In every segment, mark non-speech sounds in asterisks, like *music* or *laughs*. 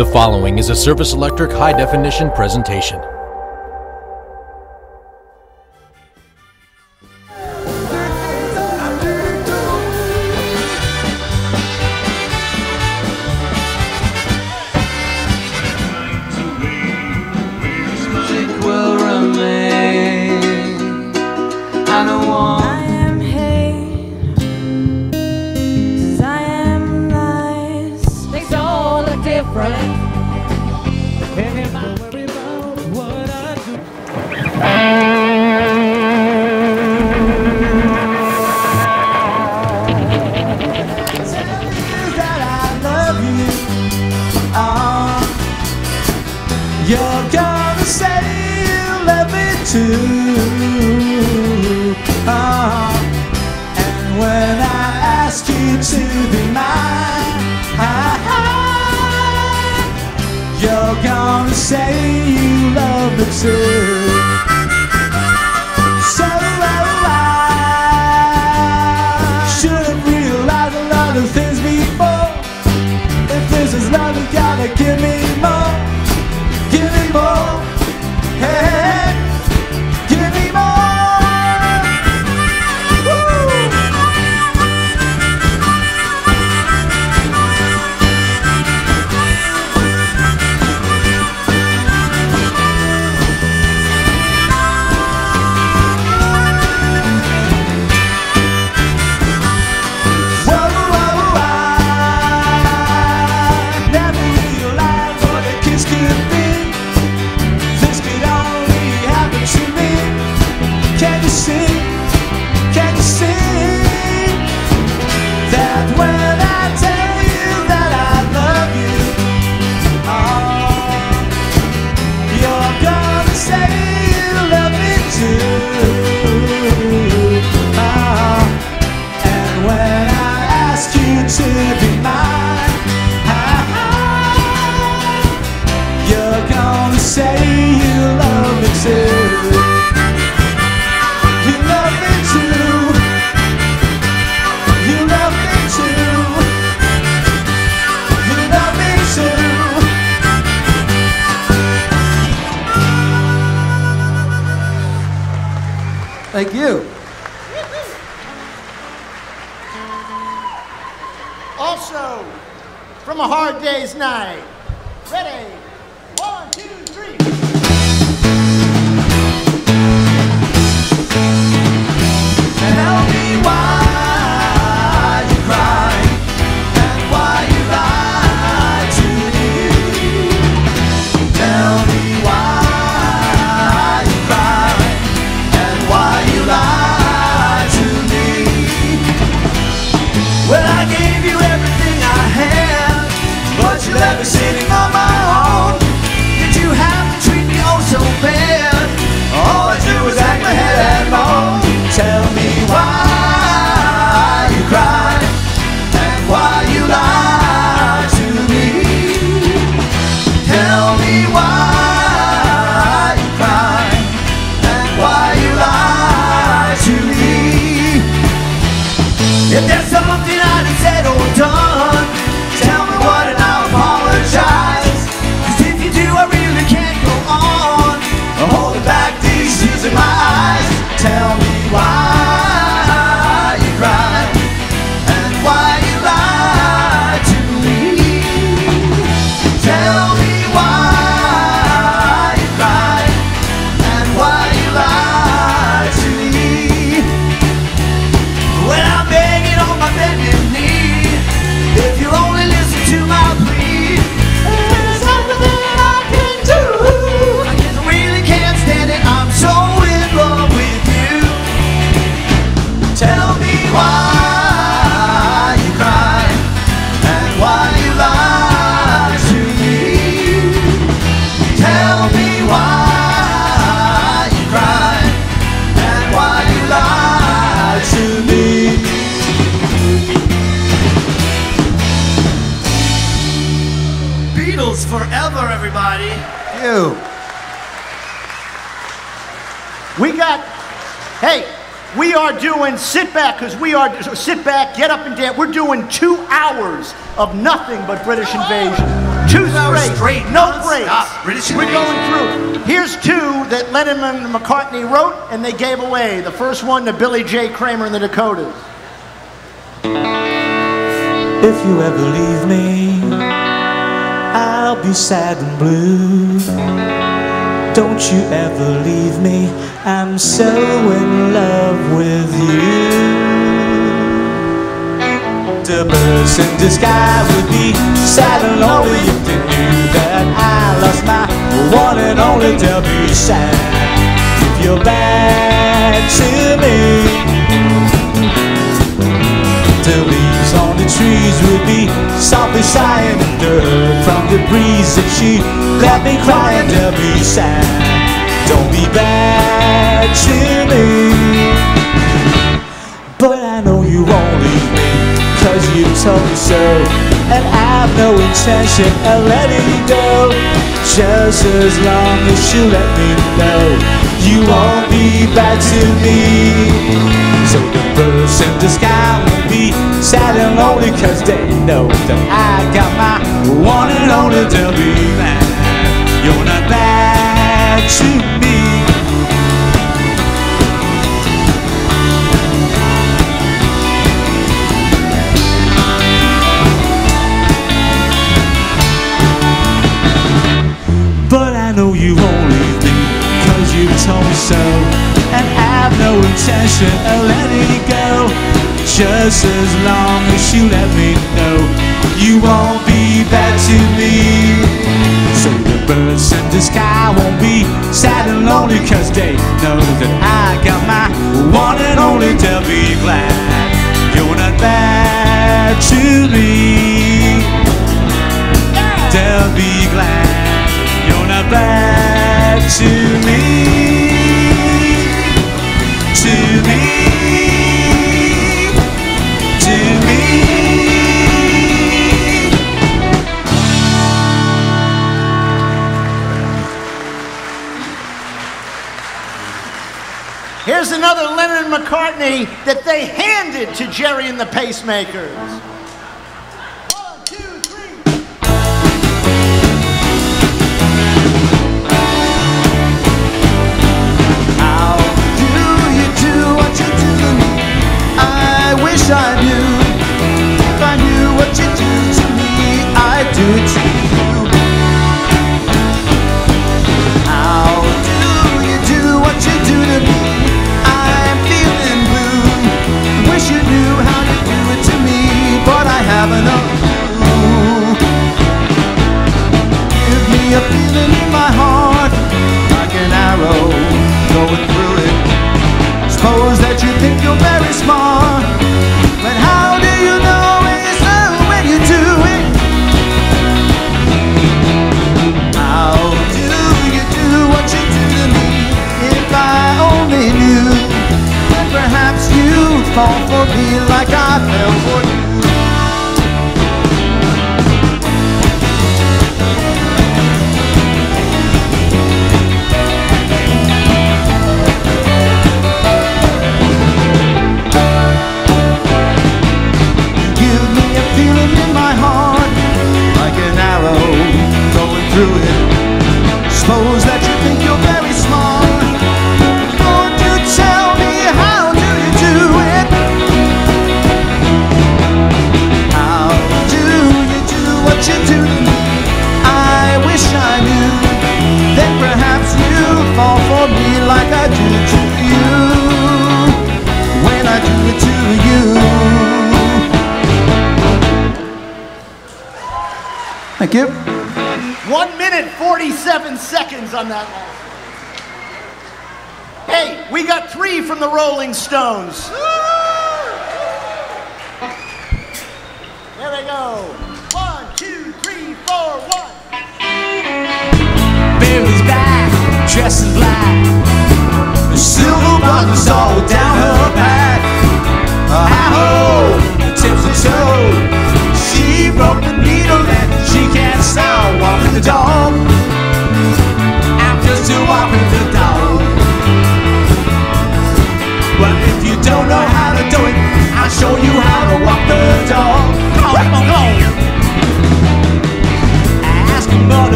The following is a Service Electric high definition presentation. Back because are sit back, get up and dance. We're doing two hours of nothing but British invasion. Two Two straight, straight, no non-stop, breaks. British We're invasion. going through. Here's two that Lennon and McCartney wrote and they gave away. The first one to Billy J. Kramer in the Dakotas. If you ever leave me, I'll be sad and blue. Don't you ever leave me, I'm so in love with you. The birds in the sky would be sad and lonely if they knew that I lost my one and only. They'll be sad if you're bad to me. The leaves on the trees would be softly sighing and dirt from the breeze that she left me crying. They'll be sad. Don't be bad to me. But I know you won't leave me, cause you told me so. And I've no intention of letting you go. Just as long as you let me know you won't be bad to me. So the birds in the sky will be sad and lonely, cause they know that I got my one and only. Be you're not bad to me. I know you won't leave me Cause you told me so. And I've no intention of letting you go. Just as long as you let me know You won't be bad to me. So the birds in the sky won't be sad and lonely Cause they know that I got my one and only They'll be glad. You're not bad to me. They'll be glad to me. To me. To me. Here's another Lennon and McCartney that they handed to Gerry and the Pacemakers.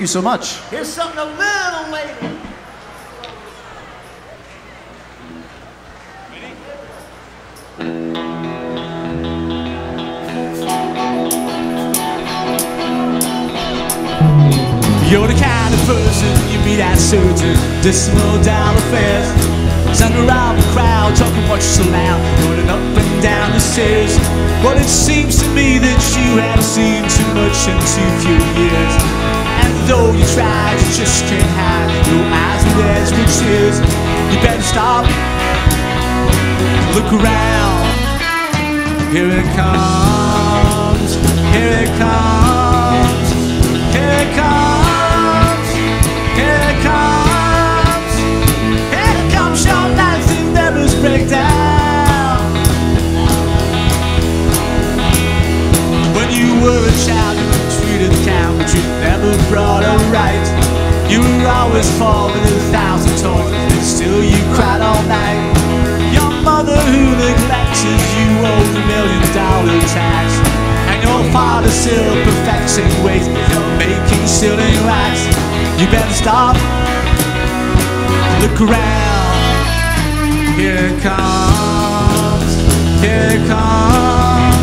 You so much. Here's something a little later. You're the kind of person you meet at certain decimal dollar affairs. Sound around the crowd, talking what you so loud, running up and down the stairs. But it seems to me that you have seen too much in too few years though you try, you just can't hide your eyes and there's riches. You better stop, look around. Here it comes, here it comes. that brought her right. You were always falling a thousand times, still you cried all night. Your mother who neglected you owed a million dollar tax. And your father still perfecting ways are making shilling racks. You better stop, look around. Here it comes, here it comes.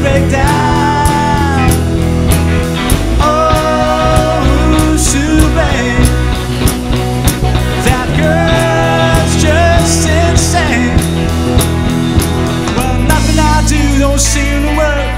break down. Oh, Sue, babe, that girl's just insane. Well, nothing I do don't seem to work.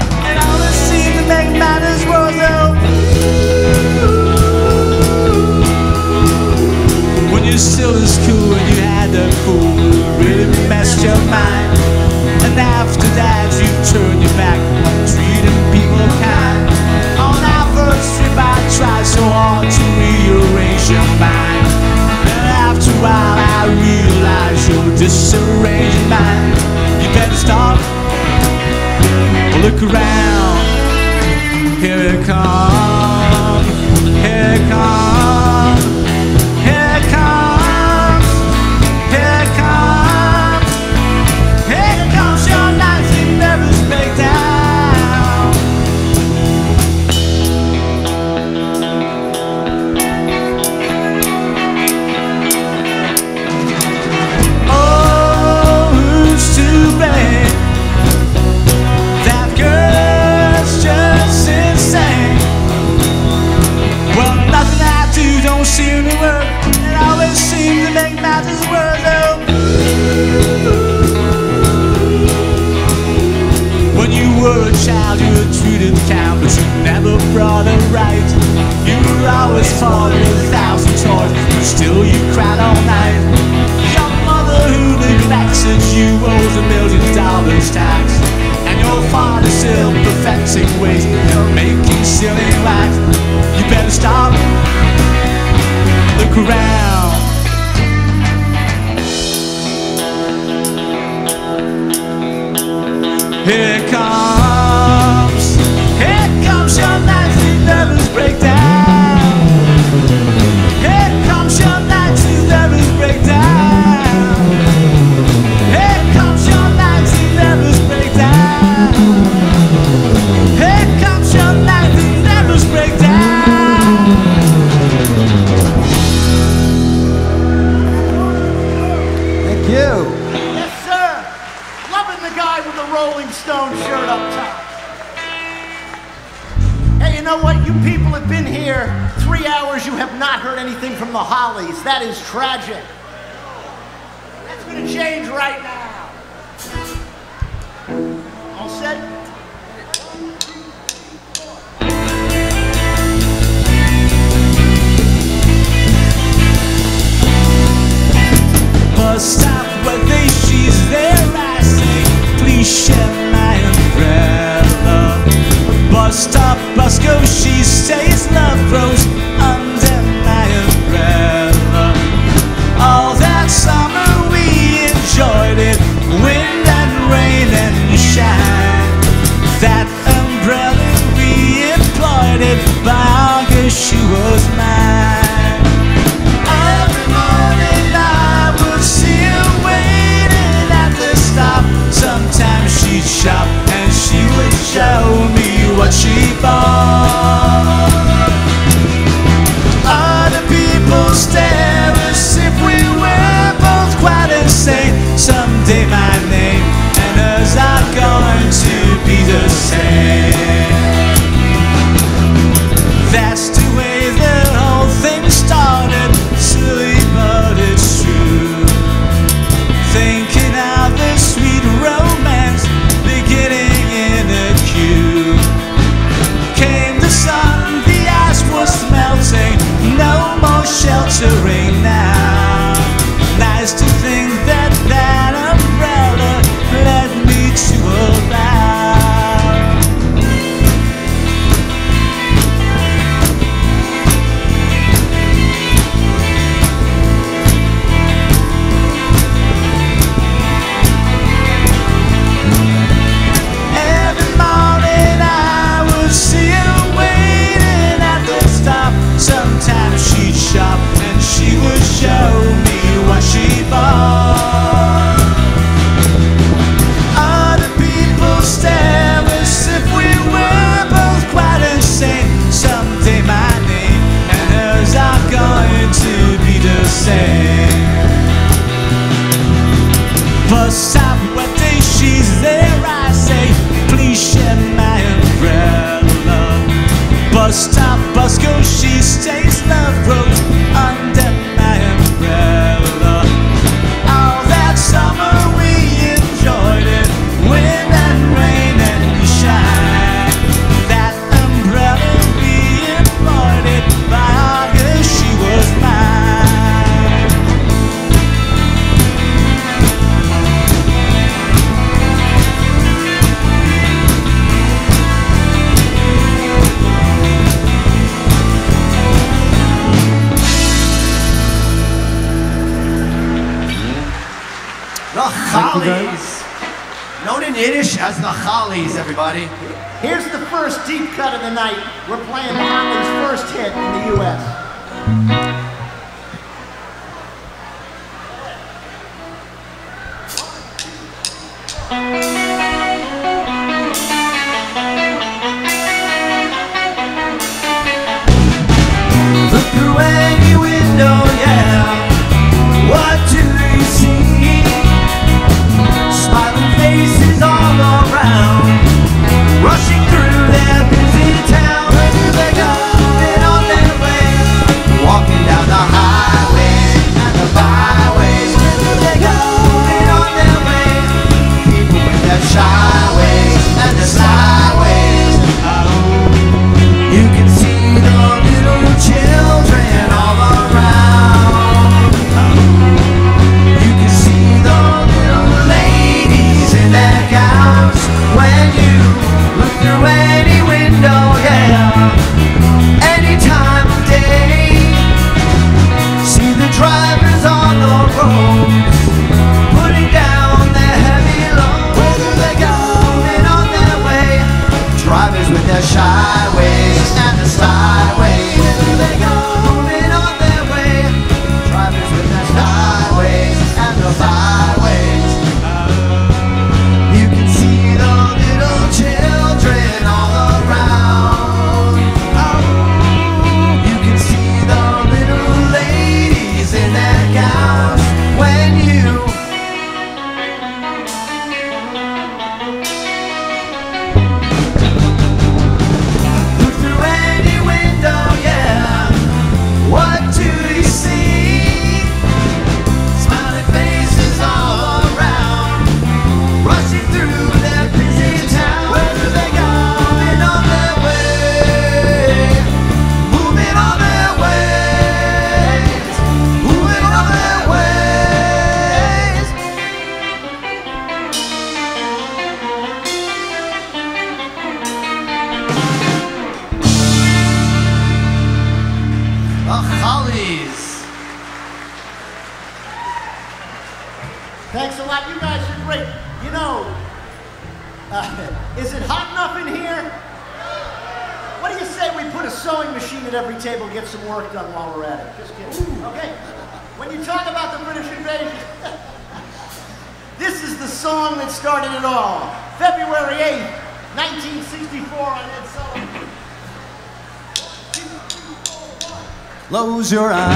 Close your eyes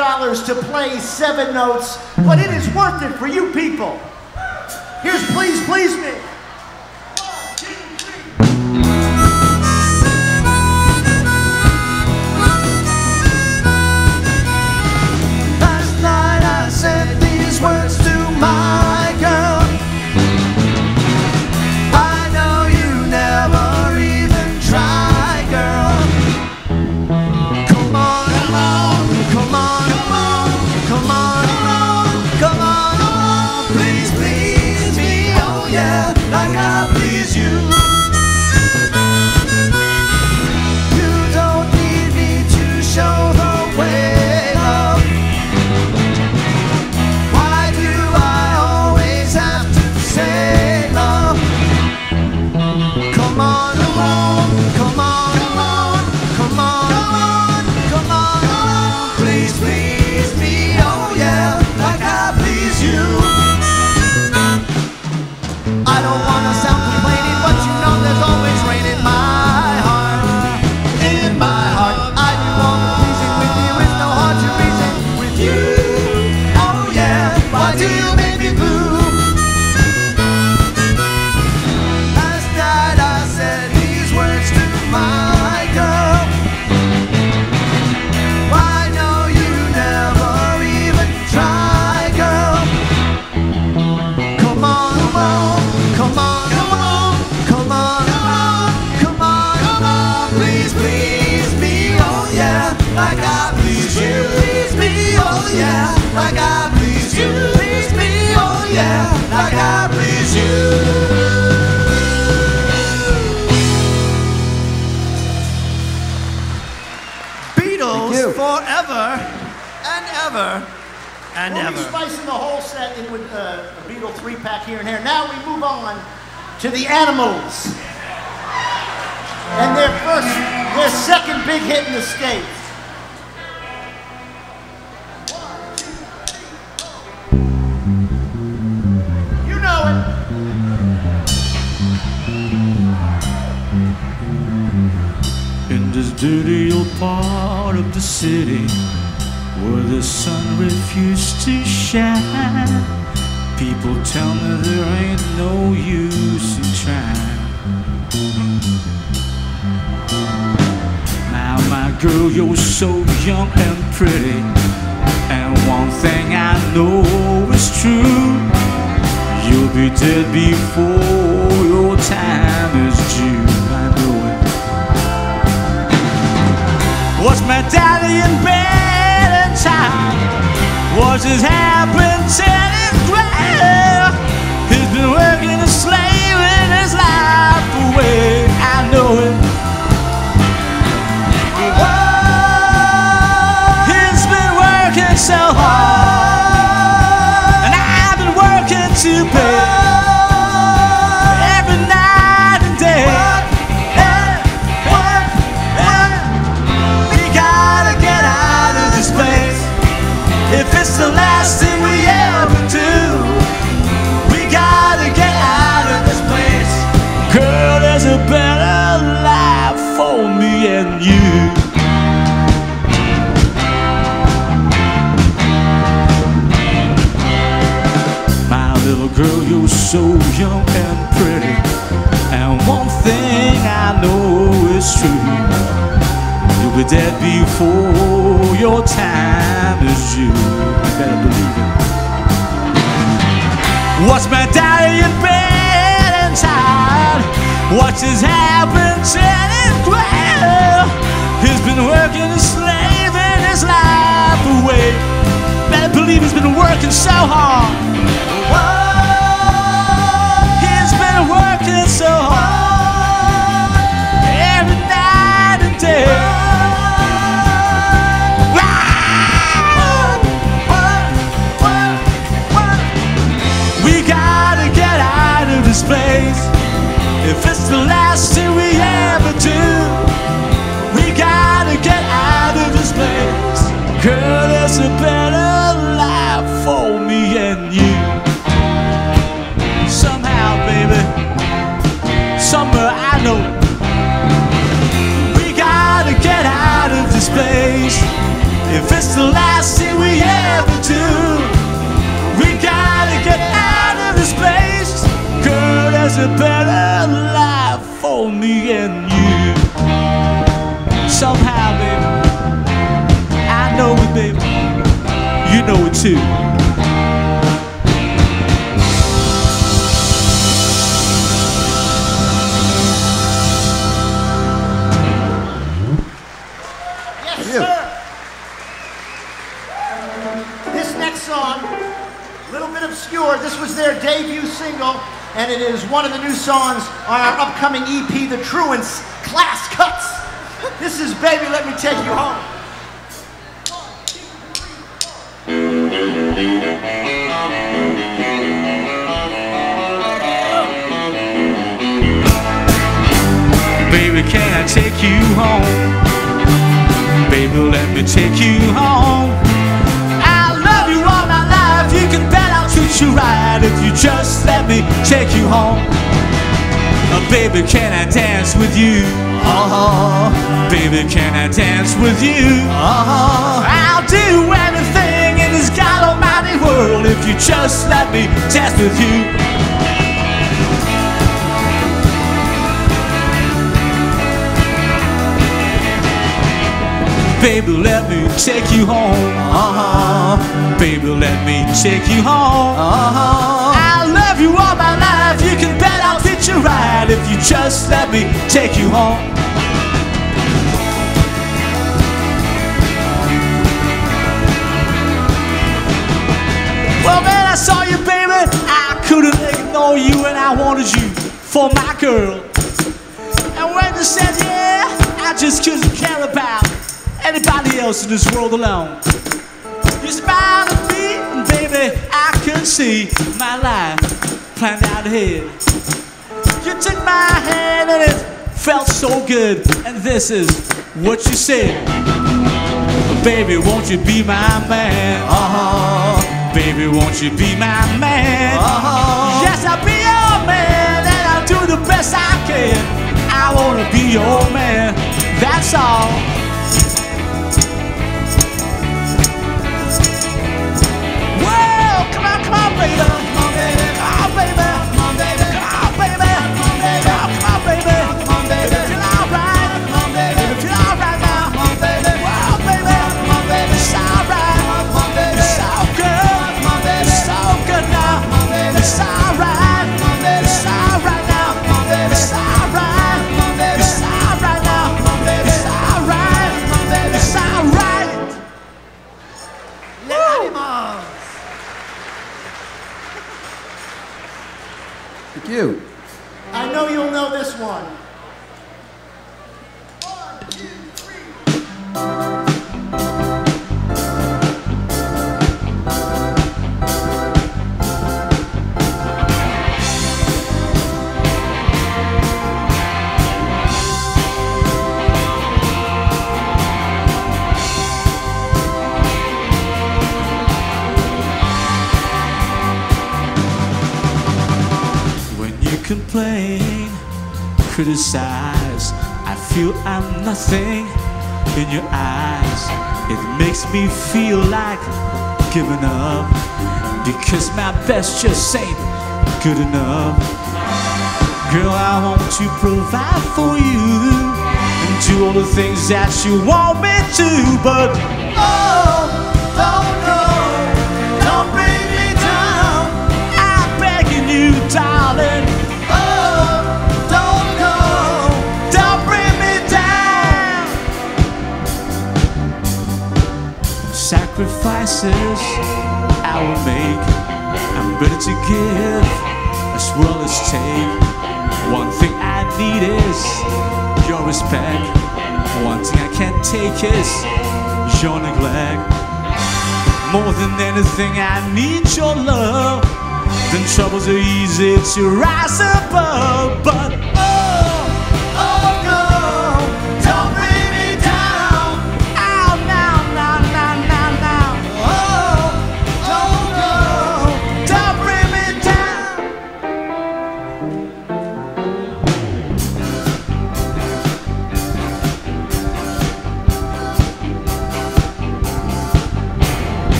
$5 to play seven notes, but it is worth it for you people. were dead before your time is due. You better believe it. Watch my daddy in bed and tired. Watch his hair been turning gray. He's been working and slaving his life away. Better believe he's been working so hard. Whoa, he's been working so hard. place. If it's the last thing we ever do, we gotta get out of this place. Girl, there's a better life for me and you. Somehow, baby, somewhere I know. We gotta get out of this place. If it's the last thing we ever do. A better life for me and you. Somehow, baby, I know it, baby. You know it too. Yes, sir. This next song, a little bit obscure. This was their debut single, and it is one of the new songs on our upcoming EP, The Truants Class Cuts. This is Baby Let Me Take You Home. Baby, can I take you home? Baby, let me take you home. You right if you just let me take you home. Uh, baby, can I dance with you? Uh-huh. Baby, can I dance with you? Uh-huh. I'll do anything in this God Almighty world if you just let me dance with you. Baby, let me take you home. Uh-huh. Baby, let me take you home. Uh-huh. I love you all my life. You can bet I'll treat you right if you just let me take you home. Well, man, I saw you, baby. I couldn't ignore you, and I wanted you for my girl. And when you said yeah, I just couldn't care about anybody else in this world alone. You smiled at me, and baby, I can see my life planned out ahead. You took my hand, and it felt so good. And this is what you said. Baby, won't you be my man? Uh-huh. Baby, won't you be my man? Uh-huh. Yes, I'll be your man, and I'll do the best I can. I wanna be your man. That's all. On, me feel like giving up because my best just ain't good enough. Girl, I want to provide for you and do all the things that you want me to, but Sacrifices I will make. I'm ready to give as well as take. One thing I need is your respect. One thing I can't take is your neglect. More than anything, I need your love. Then troubles are easy to rise above.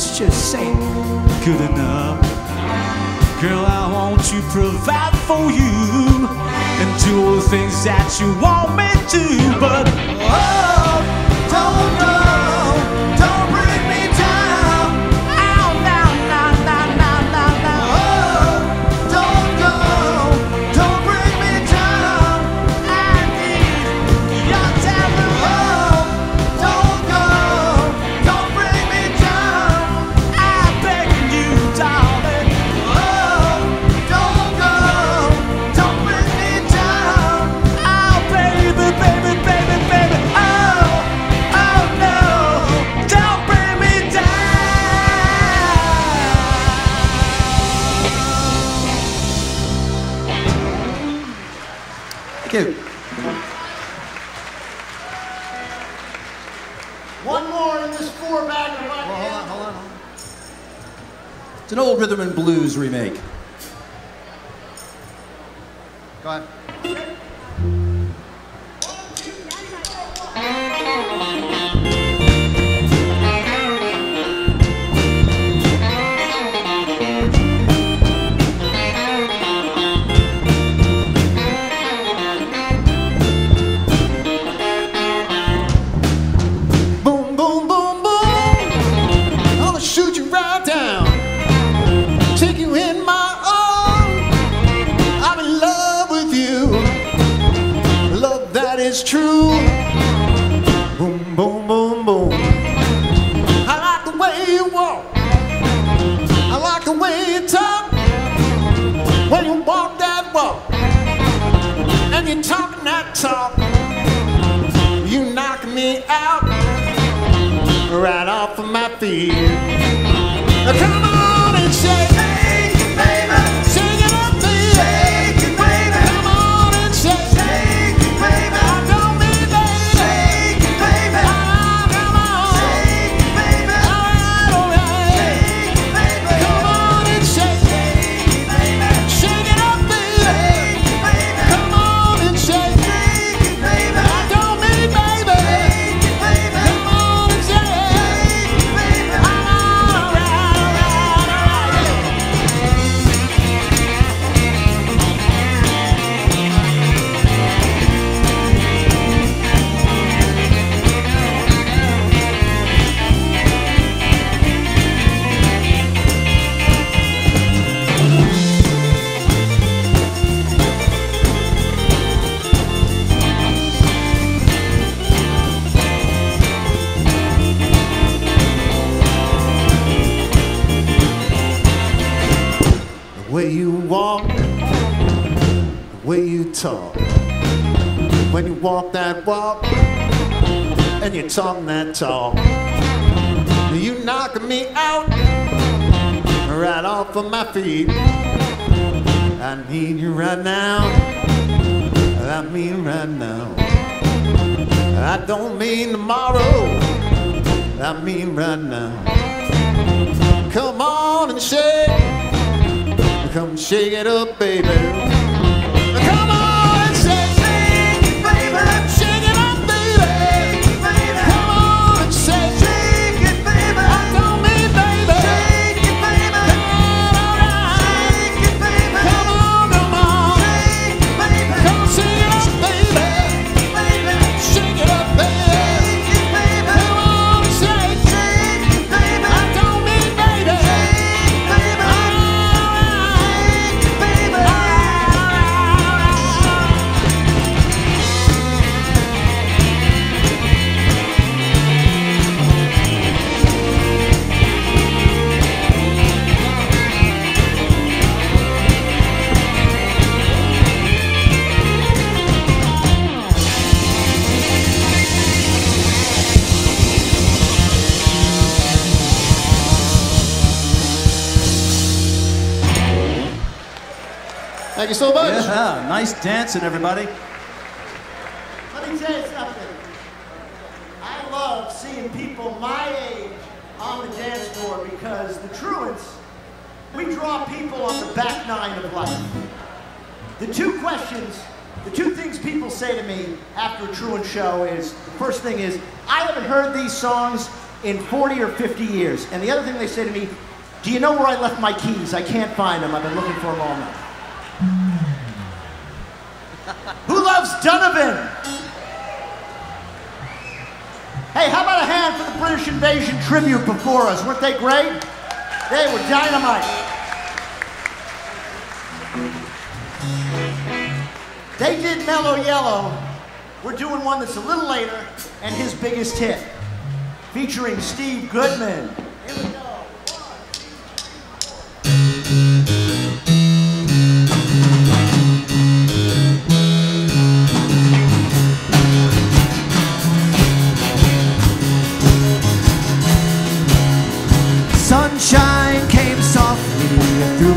let's just say good enough. Girl, I want to provide for you and do all the things that you want me to, but you. One more in this four bag of. Well, hold on, hold on, hold on. It's an old rhythm and blues remake. Go ahead. you talk that talk, you knock me out right off of my feet. Come on. way you walk, the way you talk. When you walk that walk, and you talk that talk, you knocking me out right off of my feet. I need you right now. I mean right now. I don't mean tomorrow. I mean right now. Come on and shake come shake it up, baby. you so much. Yeah, nice dancing, everybody. Let me tell you something. I love seeing people my age on the dance floor because the truants, we draw people on the back nine of life. The two questions, the two things people say to me after a truant show is, the first thing is, I haven't heard these songs in 40 or 50 years. And the other thing they say to me, do you know where I left my keys? I can't find them. I've been looking for them all night. Who loves Donovan? Hey, how about a hand for the British invasion tribute before us? Weren't they great? They were dynamite. They did Mellow Yellow. We're doing one that's a little later and his biggest hit, featuring Steve Goodman. Here we go.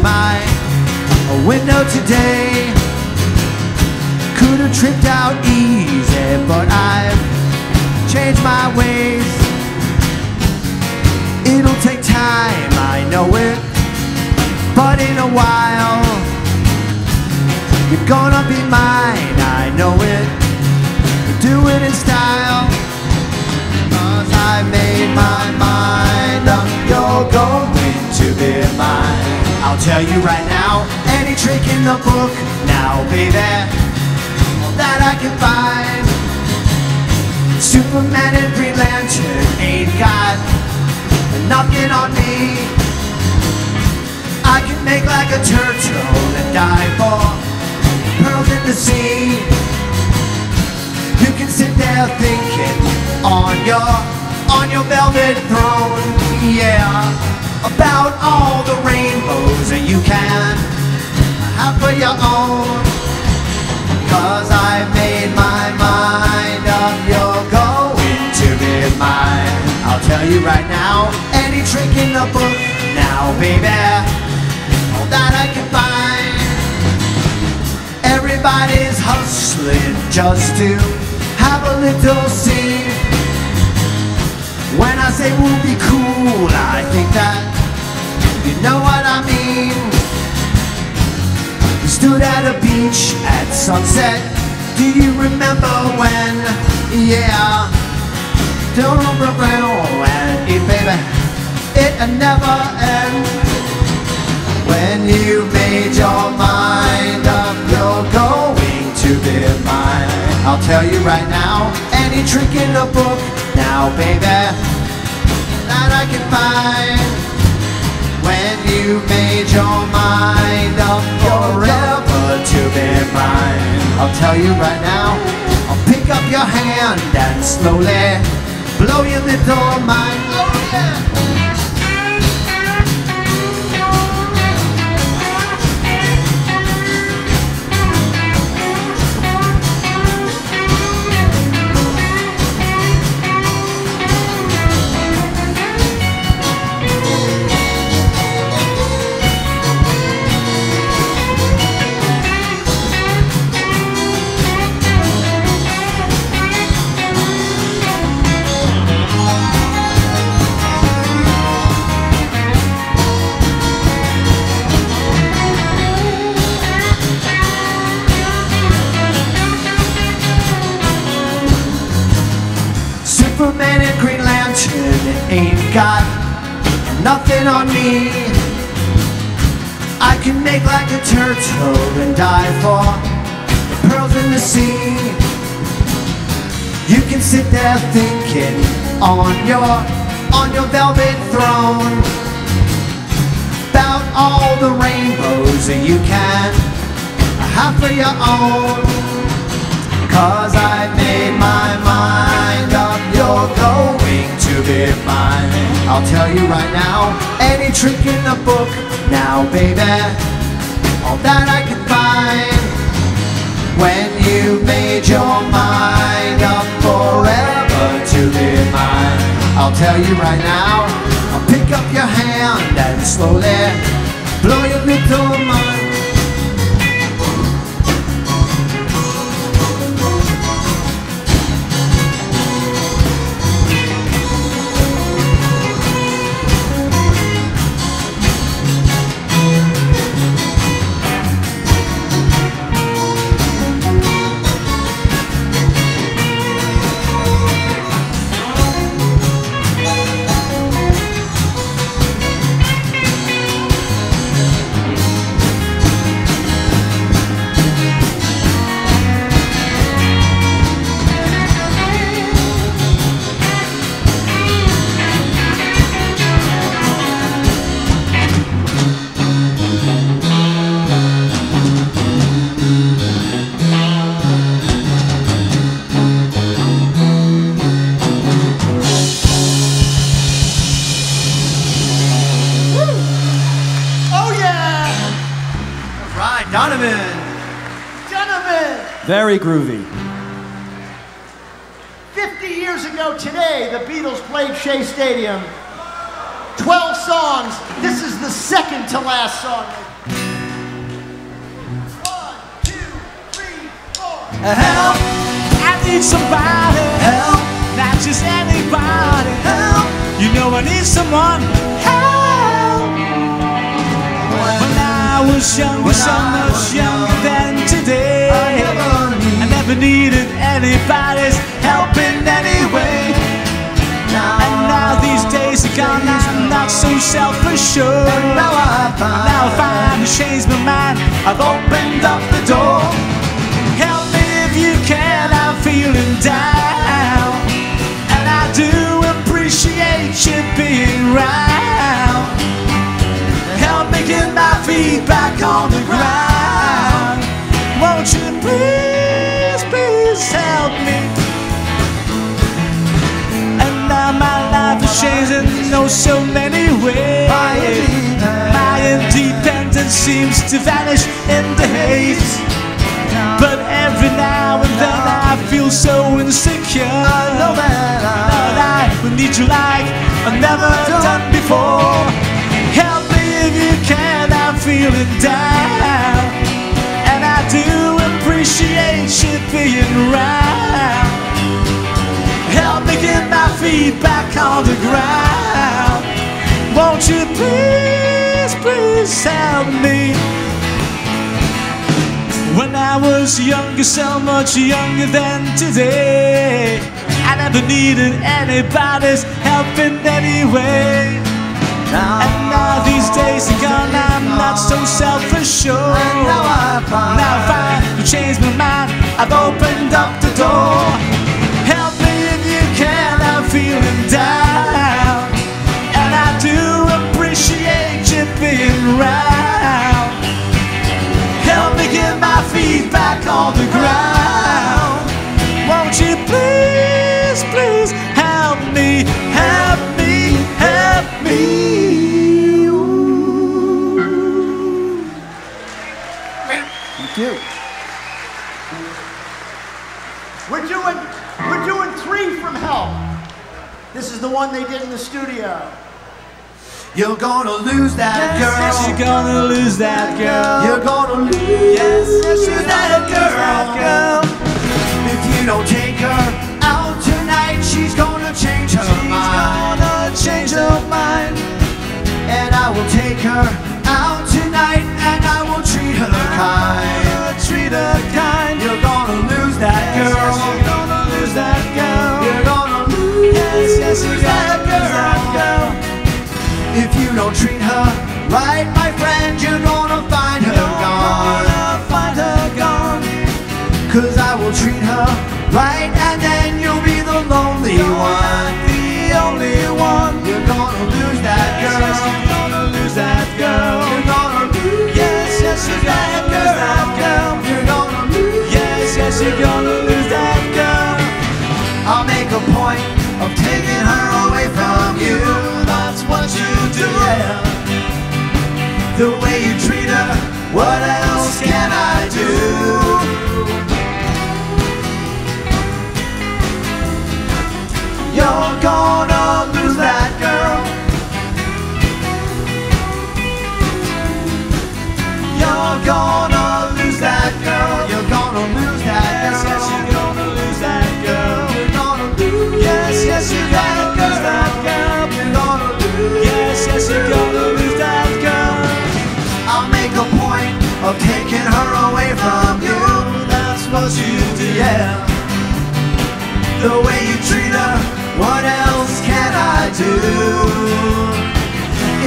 My window today. Could have tripped out easy, but I've changed my ways. It'll take time, I know it, but in a while, you're gonna be mine, I know it. Do it in style. Cause I made my mind up, you're going to be mine. I'll tell you right now, any trick in the book, now baby, that I can find. Superman and Green Lantern ain't got nothing on me. I can make like a turtle and dive for pearls in the sea. You can sit there thinking on your on your velvet throne, yeah, about all the rainbows that you can have for your own. Cause I made my mind up, you're going to be mine. I'll tell you right now, any trick in the book, now baby, all that I can find. Everybody's hustling just to have a little scene. When I say we'll be cool, I think that you know what I mean. We stood at a beach at sunset. Do you remember when? Yeah. Don't remember when oh, it, baby, it never ends. When you made your mind up, you're going to be mine. I'll tell you right now, any trick in the book, now baby, that I can find. When you made your mind up, forever to be mine. I'll tell you right now, I'll pick up your hand and slowly blow your little mind. Oh yeah. Nothing on me. I can make like a turtle and dive for the pearls in the sea. You can sit there thinking on your on your velvet throne about all the rainbows that you can have for your own. Cause I made my mind up, you're going be mine. I'll tell you right now, any trick in the book, now baby, all that I can find. When you made your mind up forever to be mine, I'll tell you right now, I'll pick up your hand and slowly blow your little mind. Very groovy. 50 years ago today, the Beatles played Shea Stadium. 12 songs. This is the second to last song. One, two, three, four. Help! I need somebody. Help! Not just anybody. Help! You know I need someone. Help! When I was younger, so much younger than today, I never needed anybody's help in any way. And now these days are gone, I'm not so self-assured. Now I find, now I find to change my mind. I've opened up the door. Help me if you can, I'm feeling down. And I do appreciate you being round. Help me get my feet back on the ground. Changing in oh so many ways. My independence seems to vanish in the haze. But every now and then I feel so insecure. I know that I will need you like I've never done before. Help me if you can, I'm feeling down. And I do appreciate you being around. Me get my feet back on the ground. Won't you please, please help me? When I was younger, so much younger than today, I never needed anybody's help in any way. And now these days are gone, I'm not so self-assured. Now I find, now I find to change my mind. I've opened up the door. Back on the ground. Won't you please, please help me, help me, help me? Ooh. Thank you. We're doing, we're doing three from Help. This is the one they did in the studio. You're gonna lose that girl. Yes, you're gonna lose that girl. You're gonna lose Yes, yes, you're that gonna lose that girl. If you don't take her out tonight, she's gonna change her She's mind. gonna change her mind. And I will take her out tonight, and I will treat her kind. Gonna treat her kind. You're gonna lose that Yes, girl. Her right, my friend, you're gonna find her You're gone. gonna find her gone. Cause I will treat her right, and then you'll be the lonely one. The only one. You're gonna lose that girl. yes, you're gonna lose that girl. You're gonna lose Yes, yes, you're gonna lose that girl. You're gonna lose Yes, yes, you're gonna lose that girl. I'll make a point of taking her away from you. That's what you do. Yeah. The way you treat her, what else can I do? You're gonna lose that girl. You're gonna of taking her away from you. That's what you do. Yeah. The way you treat her, what else can I do?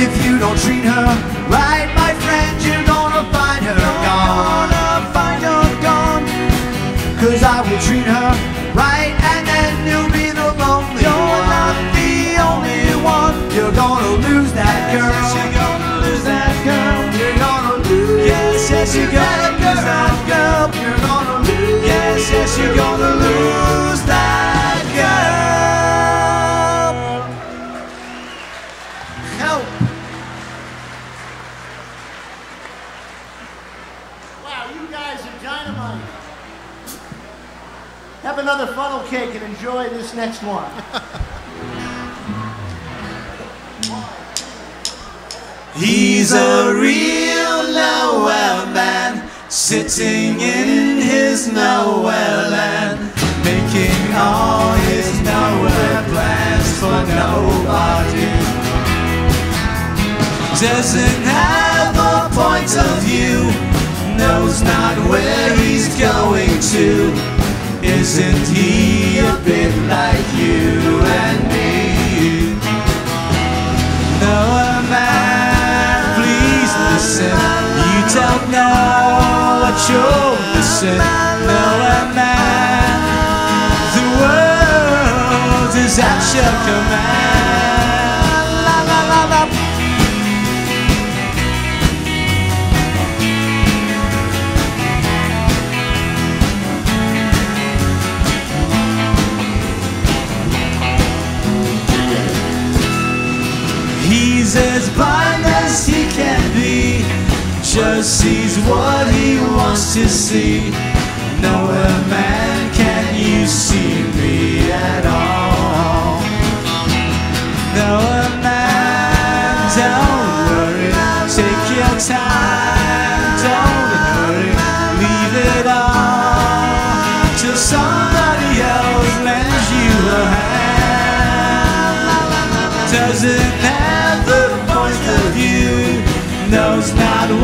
If you don't treat her right, my friend, you're gonna find her gone. Gonna find her gone. Cause I will treat her you're gonna lose that girl. Help. Wow, you guys are dynamite. Have another funnel cake and enjoy this next one. He's a real nowhere man, sitting in his nowhere land, making all his nowhere plans for nobody. Doesn't have a point of view, knows not where he's going to. Isn't he a bit like you and me? Nowhere man, please listen. Don't know what you're missing. Nowhere man, the world is at your command. Just sees what he wants to see. Nowhere man can you see me at all. Nowhere man, don't worry, take your time,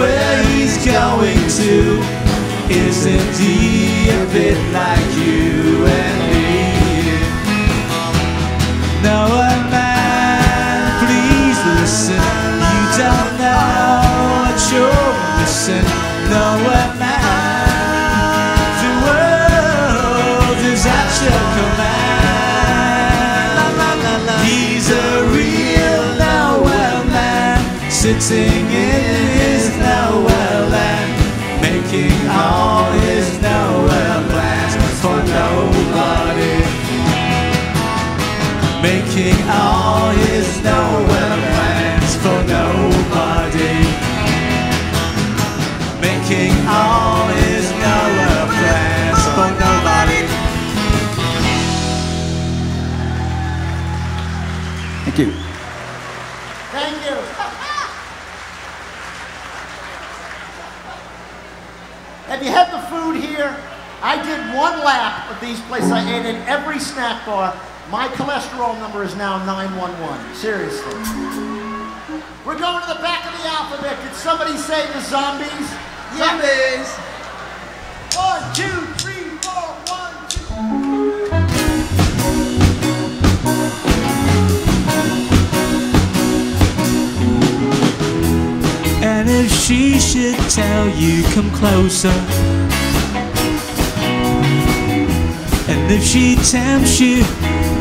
where he's going to. Isn't he a bit like you Making all his nowhere plans for nobody. Making all his nowhere plans for nobody. Thank you. Thank you. Have you had the food here? I did one lap of these places. I ate in every snack bar. My cholesterol number is now 911. Seriously. We're going to the back of the alphabet. Did somebody say the zombies? Zombies. One, two, three, four, one, two. And if she should tell you, come closer. And if she tempts you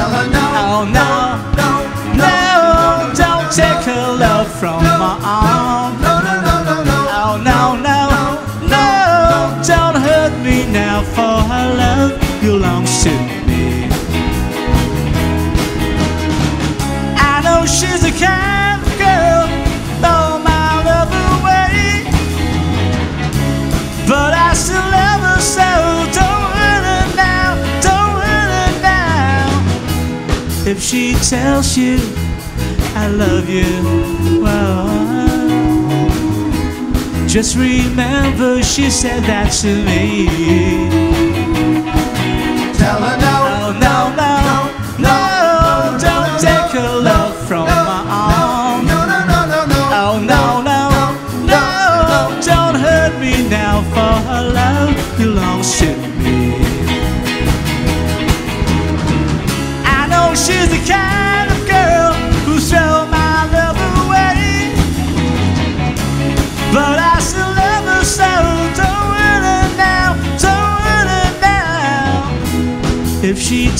tell her no, oh, no, no, no, don't take her love from my arm. She tells you I love you, well, just remember she said that to me. Tell her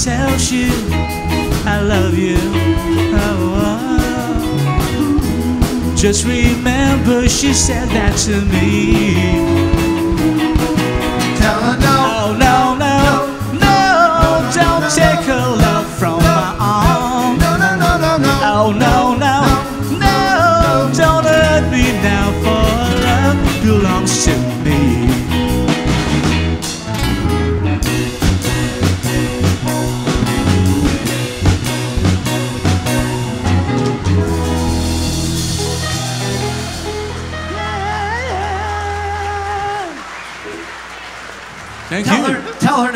tells you I love you, oh, oh. just remember she said that to me. Tell her no. Oh no, no, no, don't take her love from my arm. No, no, no, no, no. Oh no, no, no,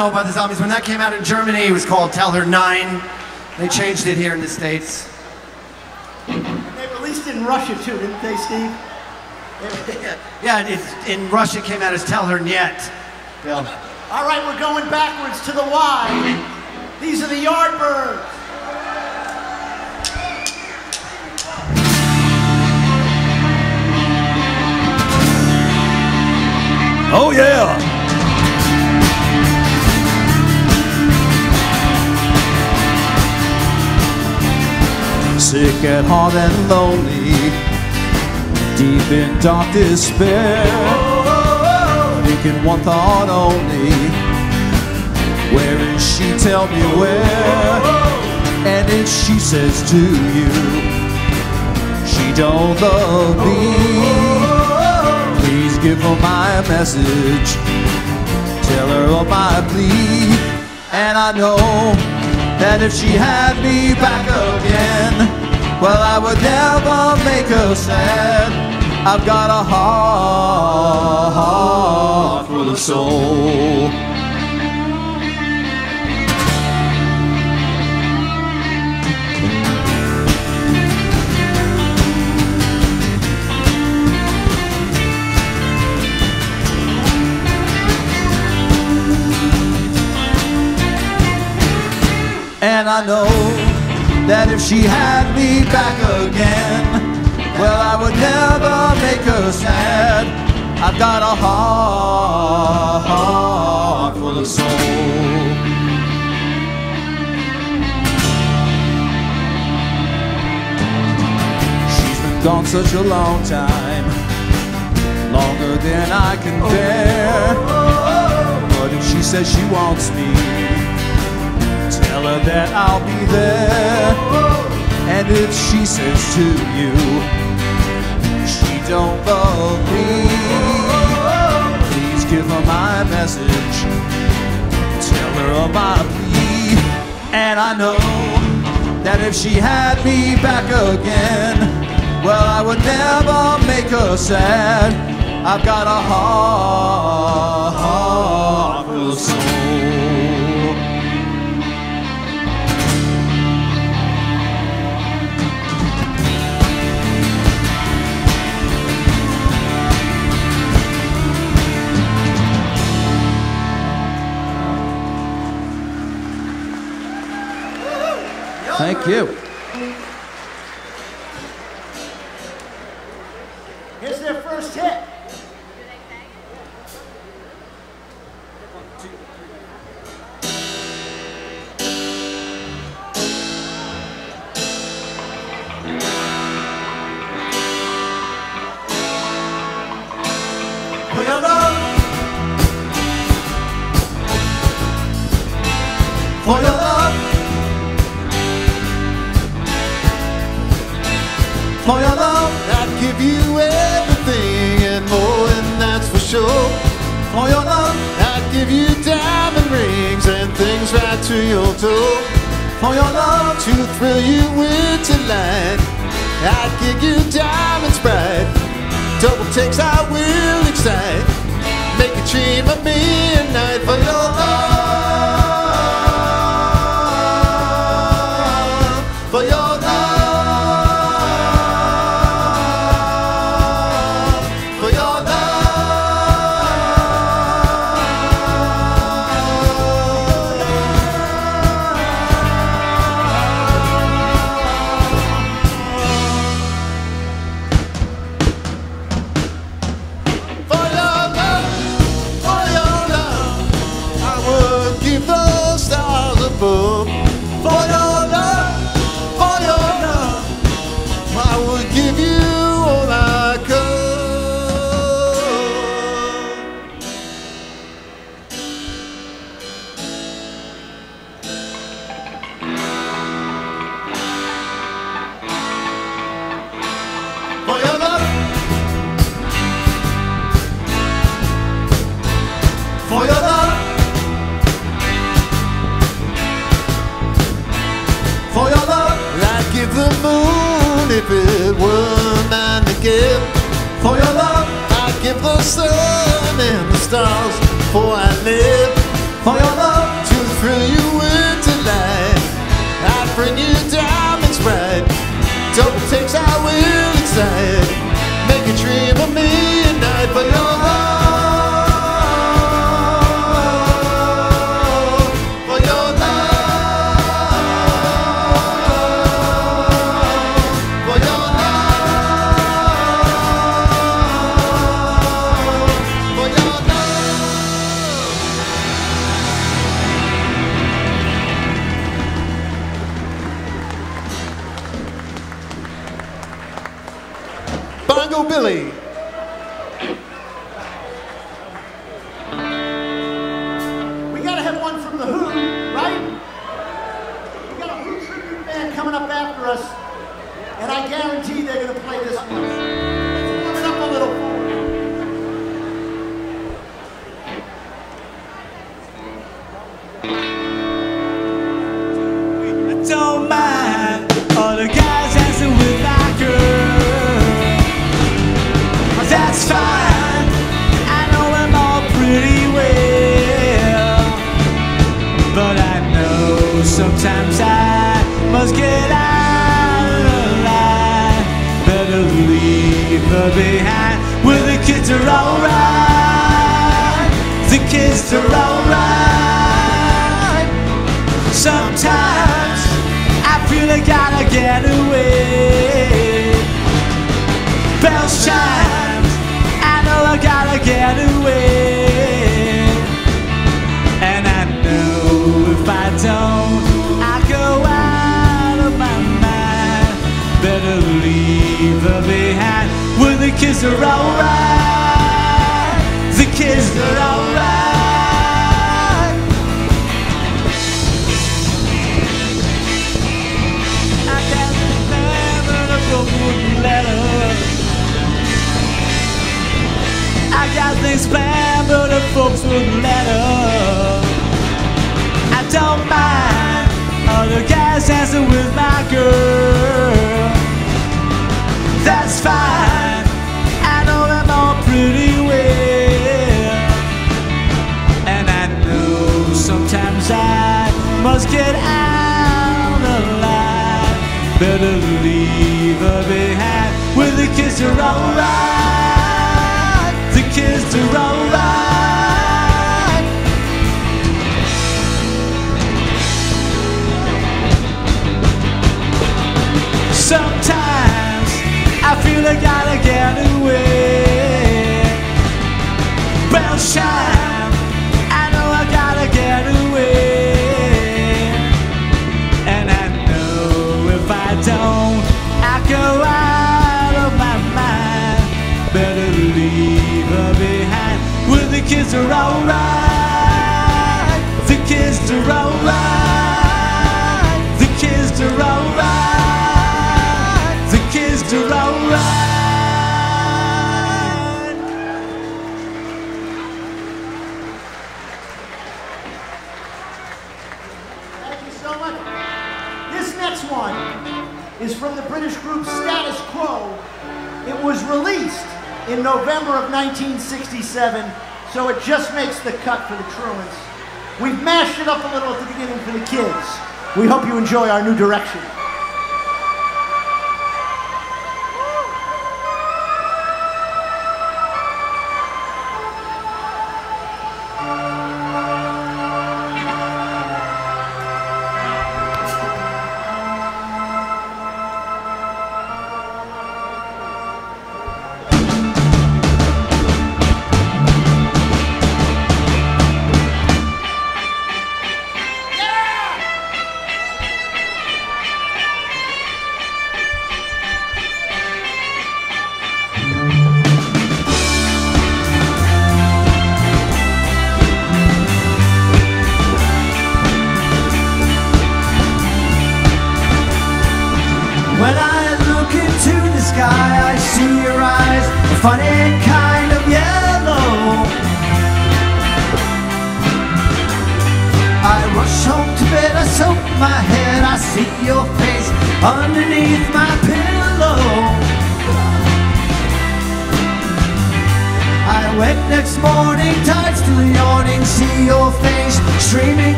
her, tell her no about the zombies. When that came out in Germany, it was called Tell Her Nein. They changed it here in the States. They released it in Russia too, didn't they, Steve? *laughs* Yeah, it, in Russia it came out as Tell Her Niet. Bill. All right, we're going backwards to the Y. These are the Yardbirds. Oh, yeah. Sick at heart and lonely, deep in dark despair. Thinking one thought only, where is she? Tell me where. And if she says to you, she don't love me, please give her my message. Tell her of my plea. And I know that if she had me back again, well, I would never make her sad. I've got a heart full of soul. And I know that if she had me back again, well, I would never make her sad. I've got a heart full of soul. She's been gone such a long time, longer than I can bear. But if she says she wants me, Tell her that I'll be there. And if she says to you, she don't love me, please give her my message. Tell her of my plea. And I know that if she had me back again, well, I would never make her sad. I've got a heart of soul. Thank you. For. For your love. I'd give you diamond rings and things right to your door. For your love. To thrill you with delight, I'd give you diamonds bright. Double takes I will excite. Make a dream of me at night for your sun and the stars. 1967, so it just makes the cut for the truants. We've mashed it up a little at the beginning for the kids. We hope you enjoy our new direction.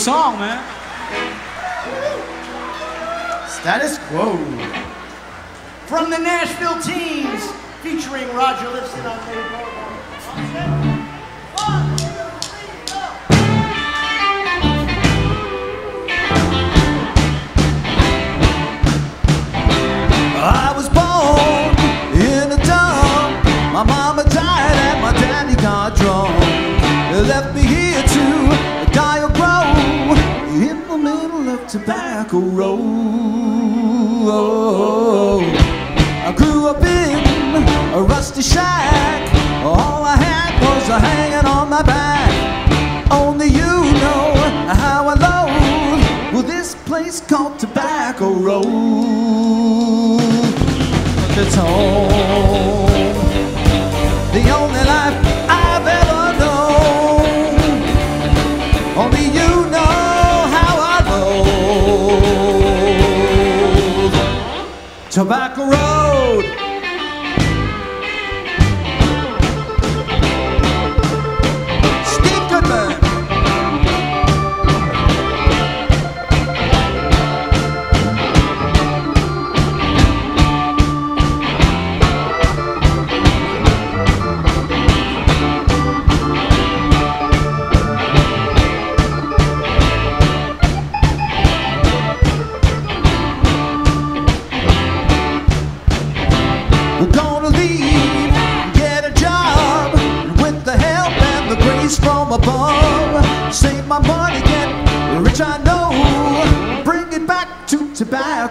song, man. Status quo. From the Nashville Teens, featuring Roger Lipson on back road.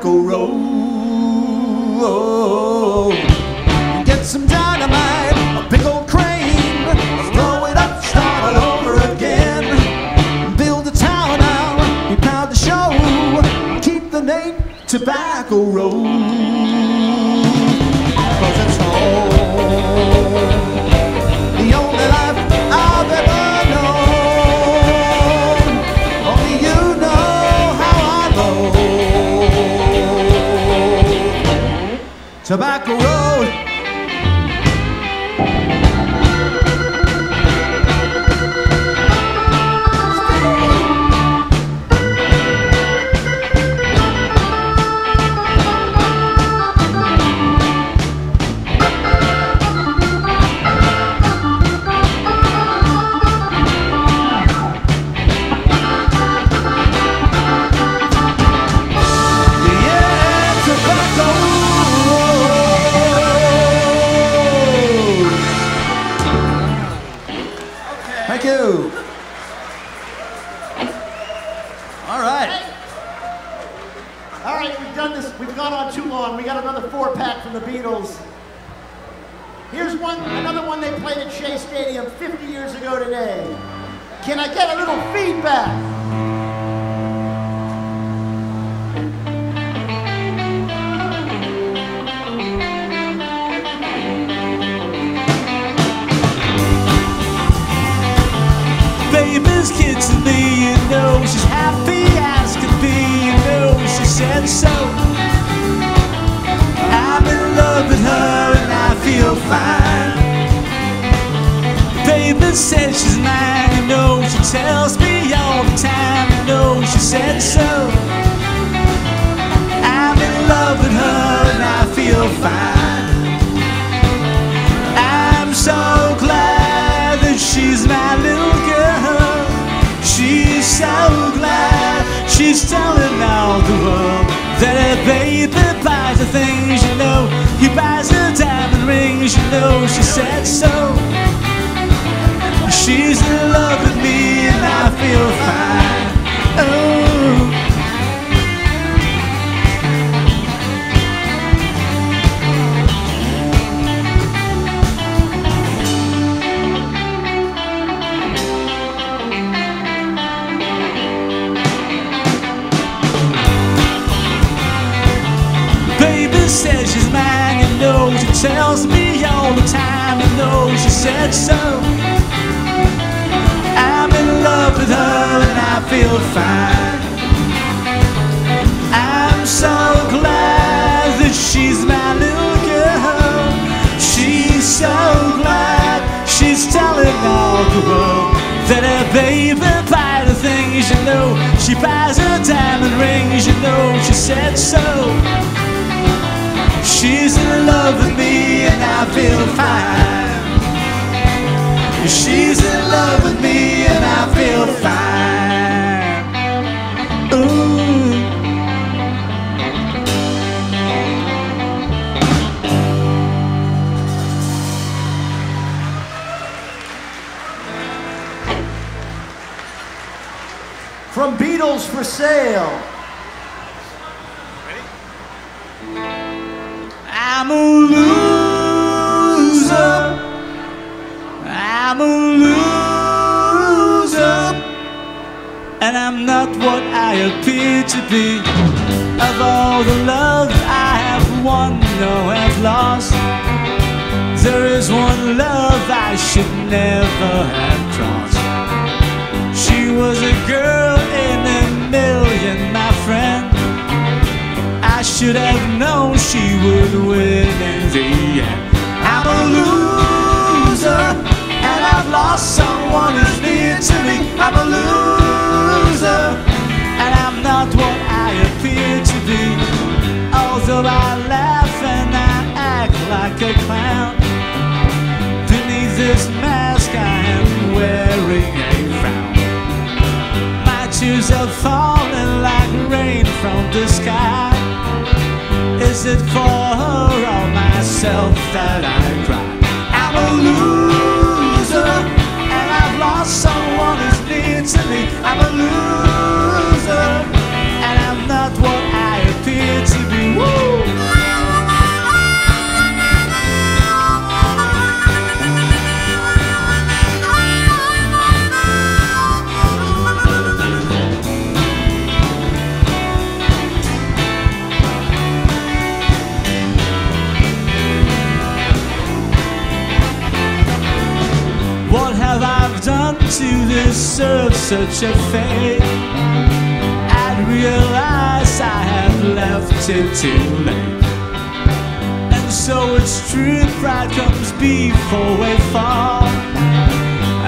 Roll. Road. got another four pack from the Beatles. Here's one, another one they played at Shea Stadium 50 years ago today. Can I get a little feedback? so such a fate I'd realize I have left it too late And so it's true pride comes before we fall.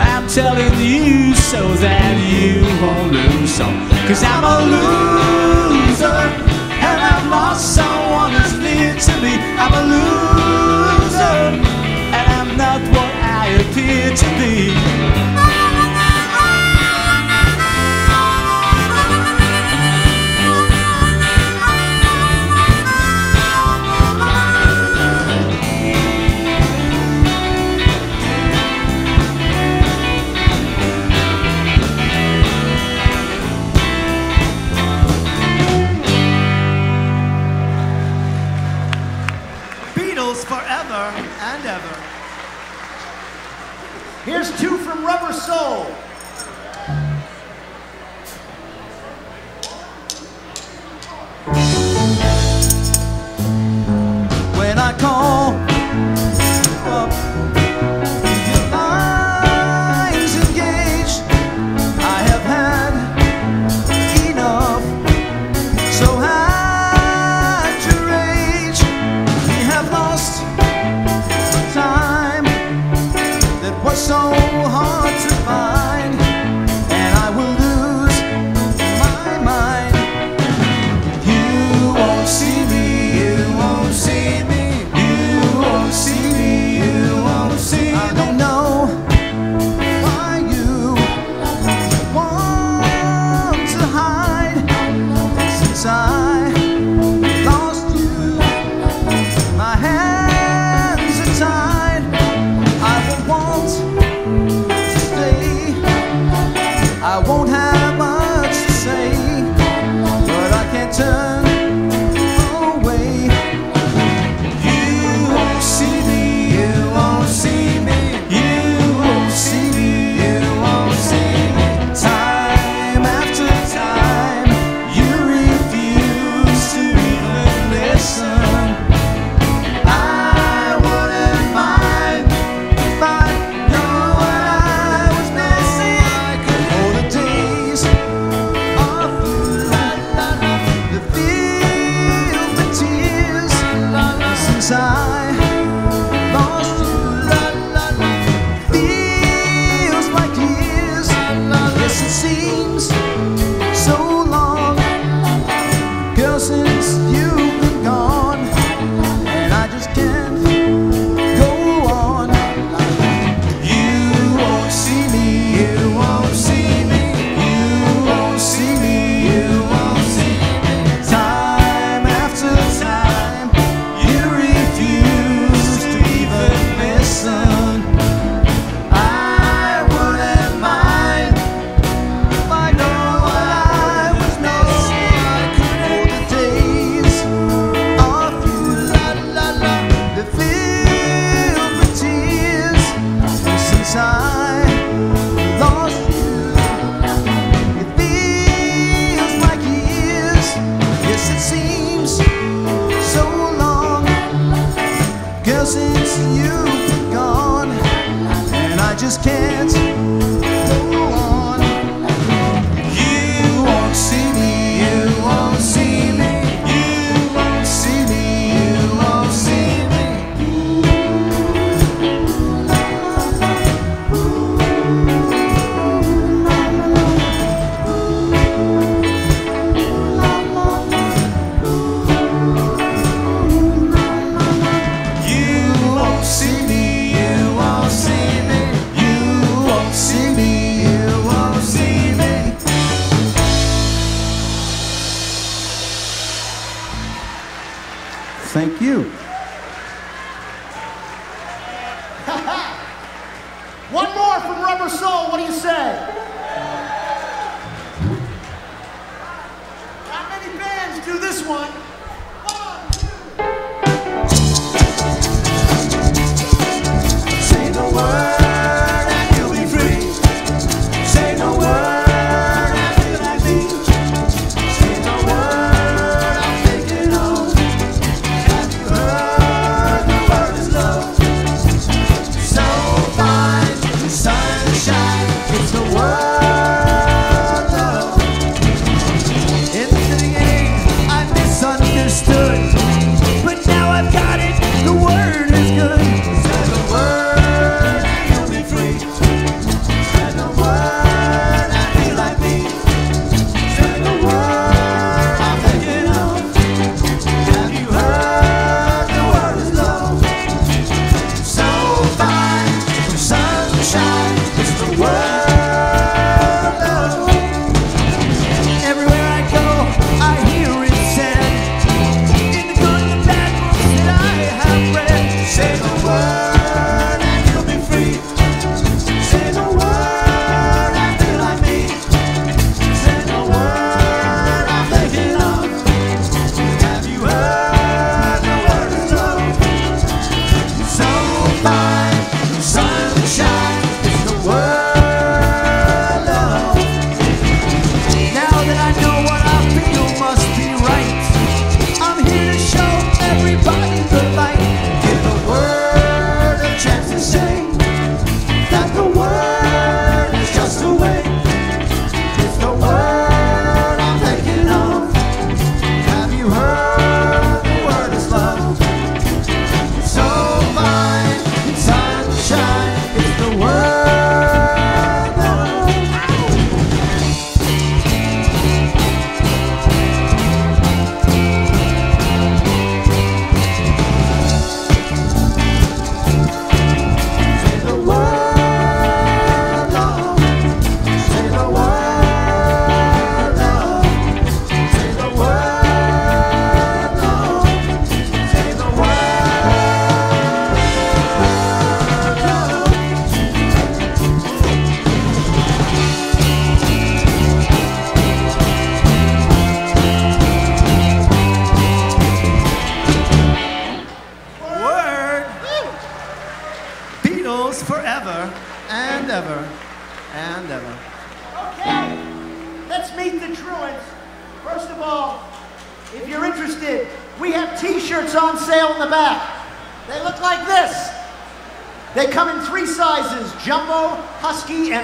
I'm telling you so that you won't lose all. Cause I'm a loser.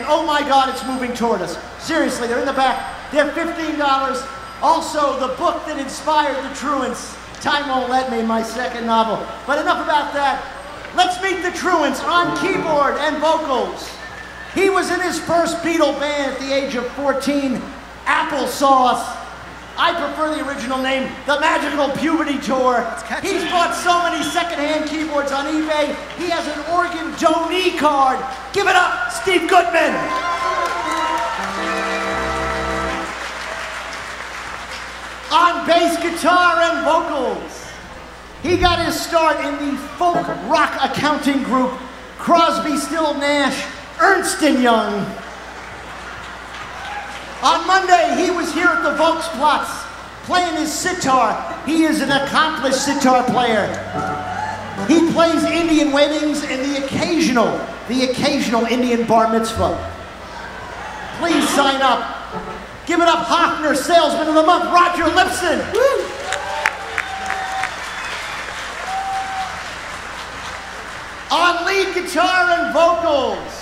Oh my God, it's moving toward us. Seriously, they're in the back. They're $15. Also, the book that inspired the truants, Time Won't Let Me, my second novel. But enough about that. Let's meet the truants on keyboard and vocals. He was in his first Beatle band at the age of 14, Applesauce. I prefer the original name, The Magical Puberty Tour. He's bought so many secondhand keyboards on eBay. He has an organ donee card. Give it up, Steve Goodman. On bass guitar and vocals. He got his start in the folk rock accounting group Crosby, Still, Nash, Ernst and Young. On Monday, he was here at the Volksplatz playing his sitar. He is an accomplished sitar player. He plays Indian weddings and the occasional, the occasional Indian bar mitzvah. Please sign up. Give it up, Hofner Salesman of the Month, Roger Lipson. On lead guitar and vocals,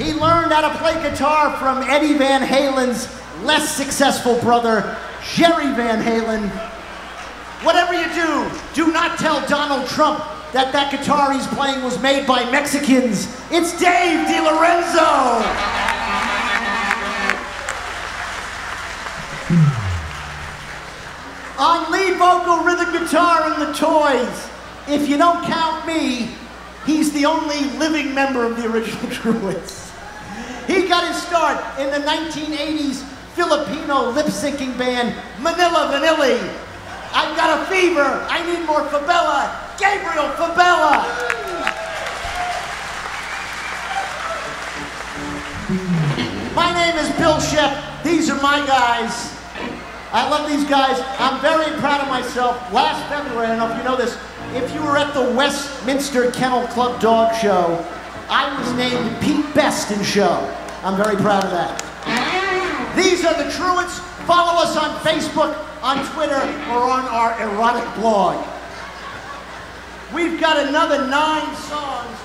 he learned how to play guitar from Eddie Van Halen's less successful brother, Jerry Van Halen. Whatever you do, do not tell Donald Trump that that guitar he's playing was made by Mexicans. It's Dave DiLorenzo. On lead vocal, rhythm guitar, and the toys. If you don't count me, he's the only living member of the original *laughs* Druids. He got his start in the 1980s Filipino lip syncing band Manila Vanilli. I've got a fever. I need more Fabella. Gabriel Fabella. My name is Bill Shep. These are my guys. I love these guys. I'm very proud of myself. Last February, I don't know if you know this, if you were at the Westminster Kennel Club Dog Show, I was named Pete Best in show. I'm very proud of that. These are the Truants. Follow us on Facebook, on Twitter, or on our erotic blog. We've got another nine songs.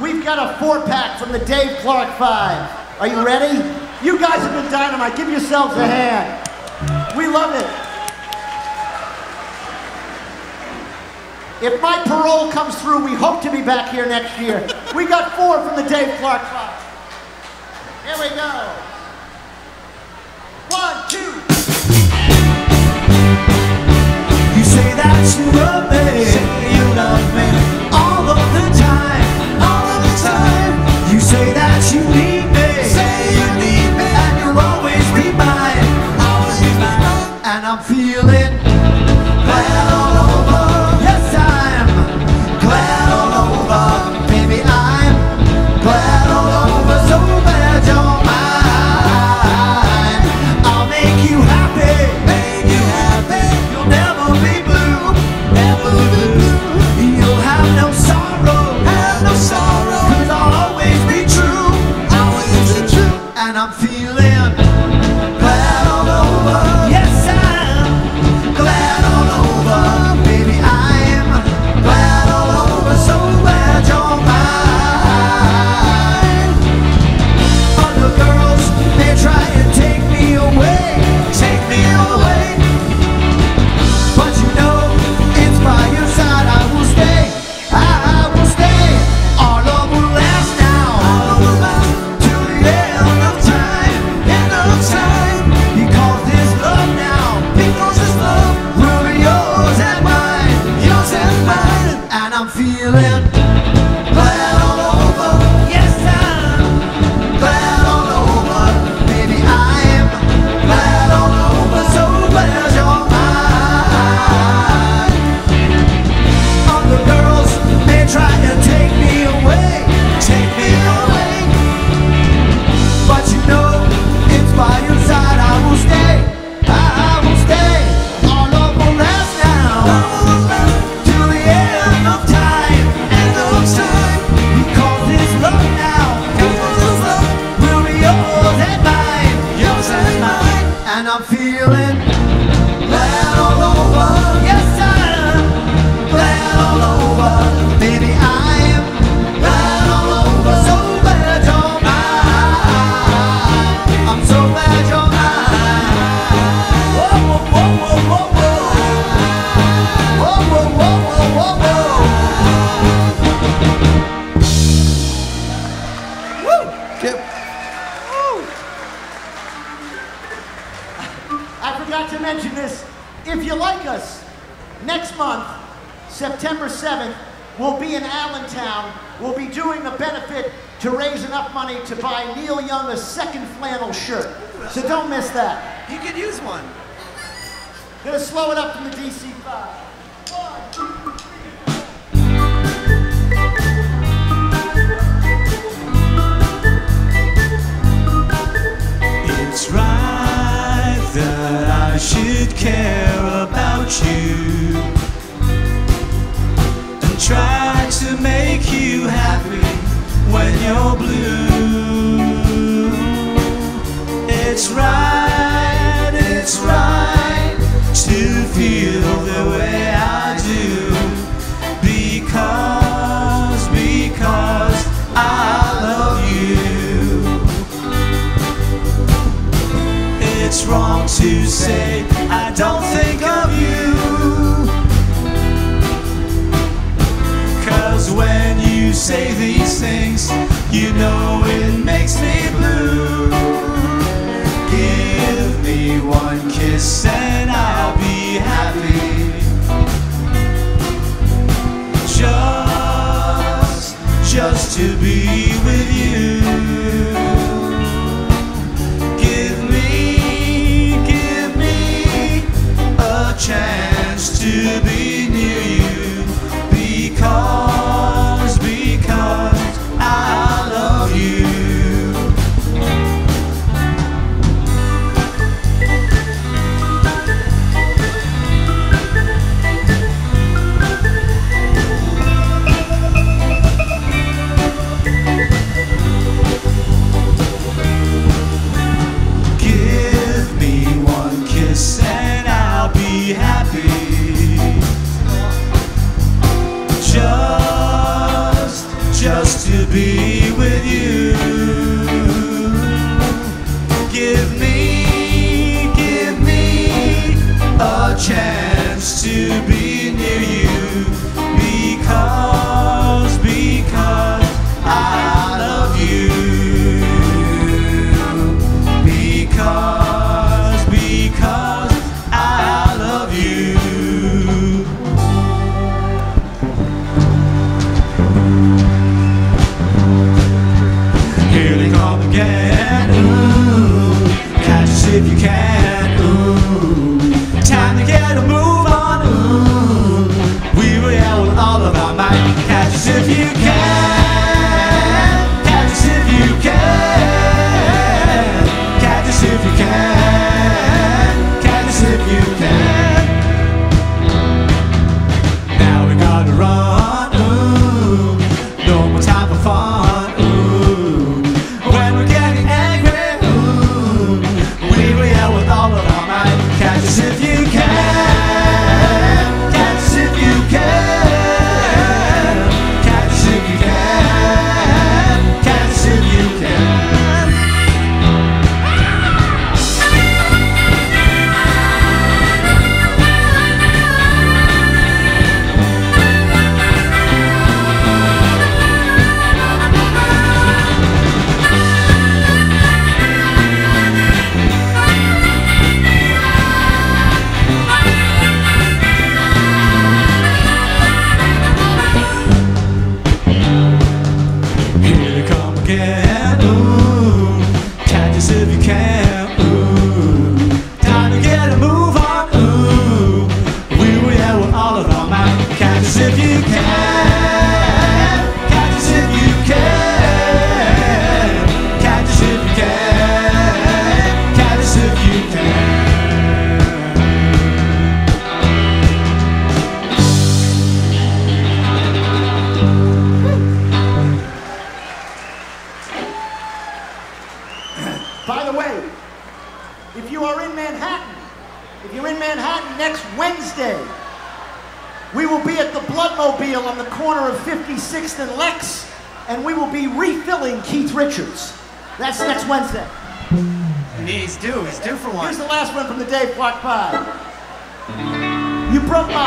We've got a four pack from the Dave Clark Five. Are you ready? You guys have been dynamite. Give yourselves a hand. We love it. If my parole comes through, we hope to be back here next year. We got four from the Dave Clark Five. Here we go. One, two. You say that you love me, you love me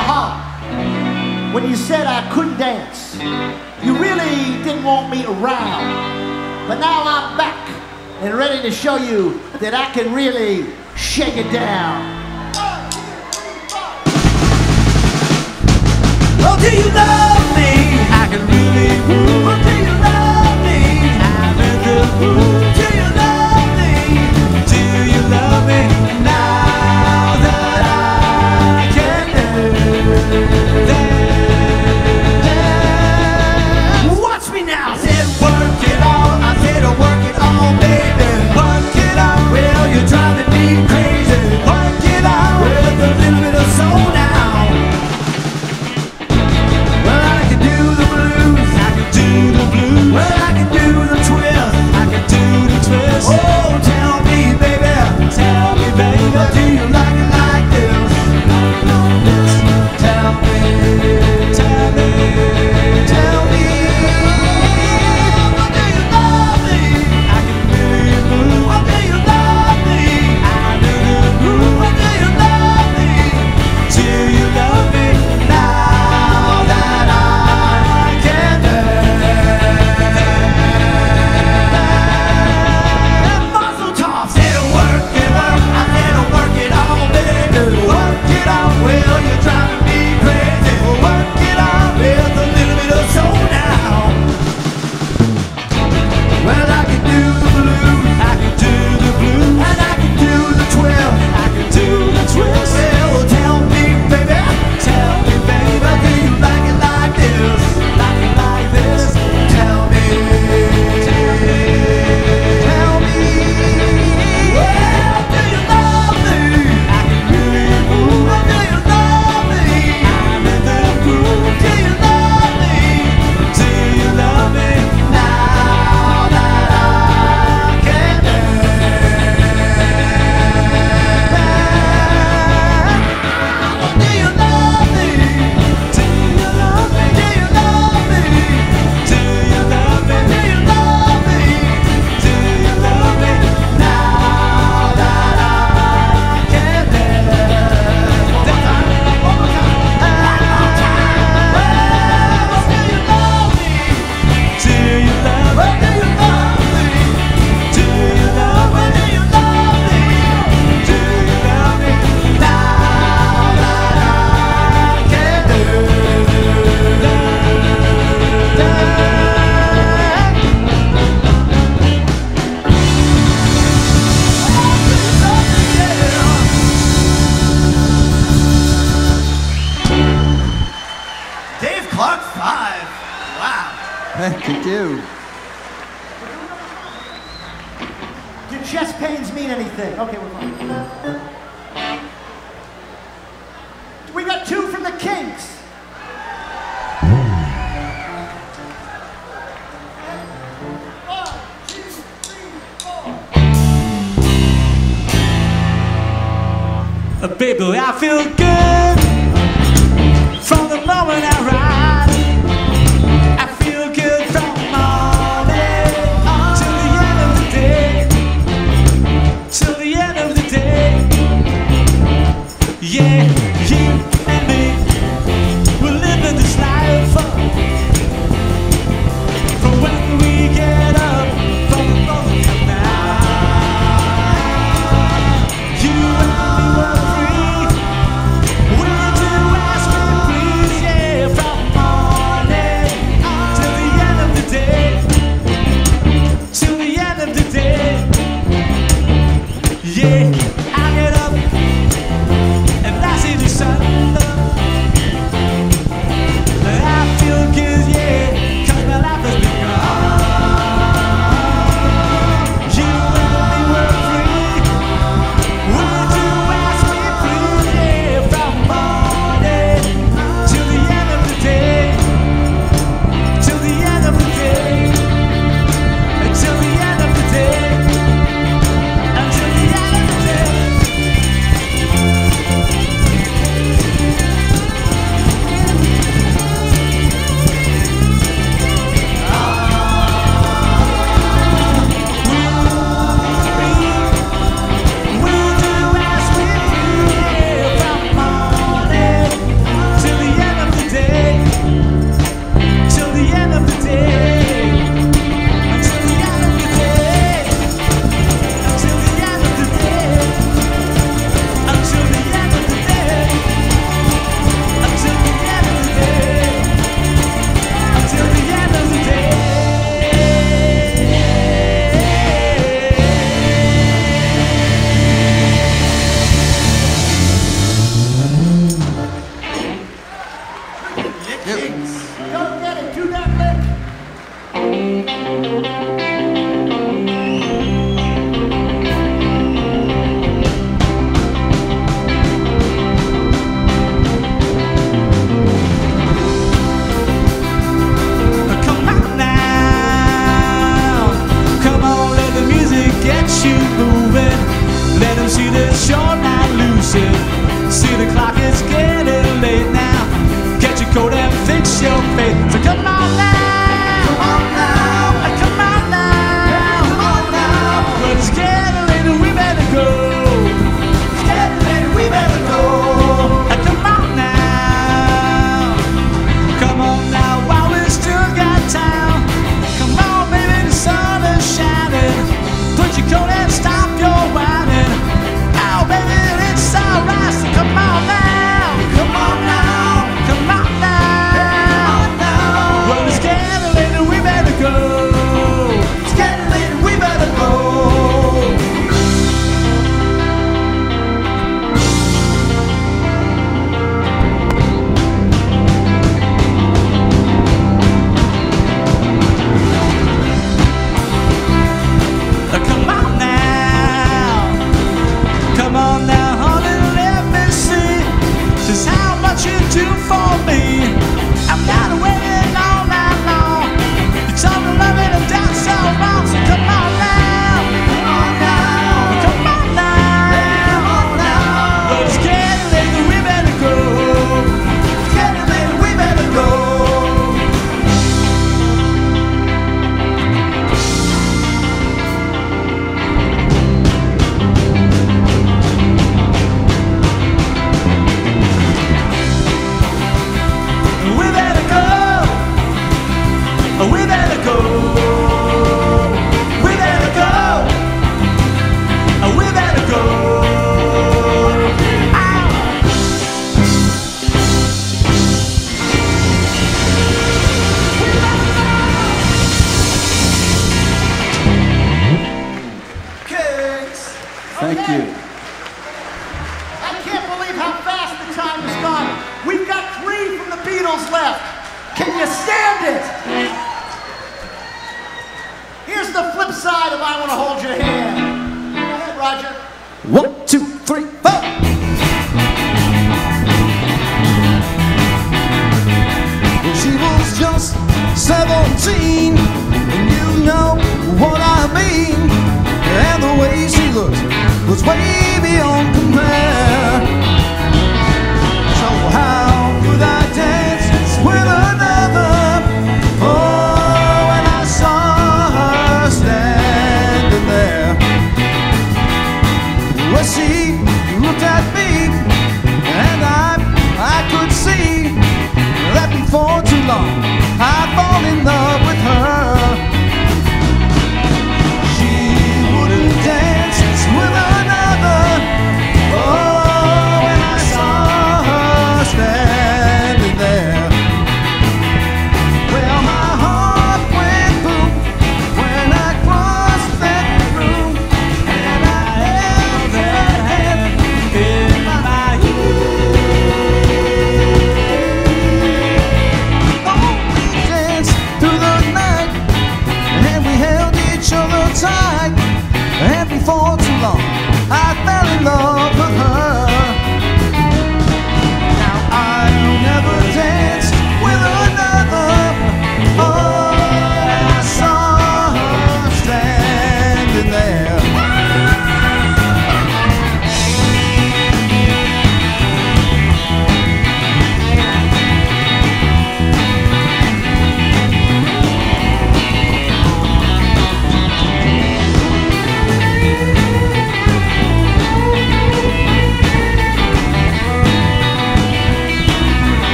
my heart when you said I couldn't dance. You really didn't want me around. But now I'm back and ready to show you that I can really shake it down. Oh, do you love me? I can really prove Oh, tell me, baby. Tell me, baby. Do you like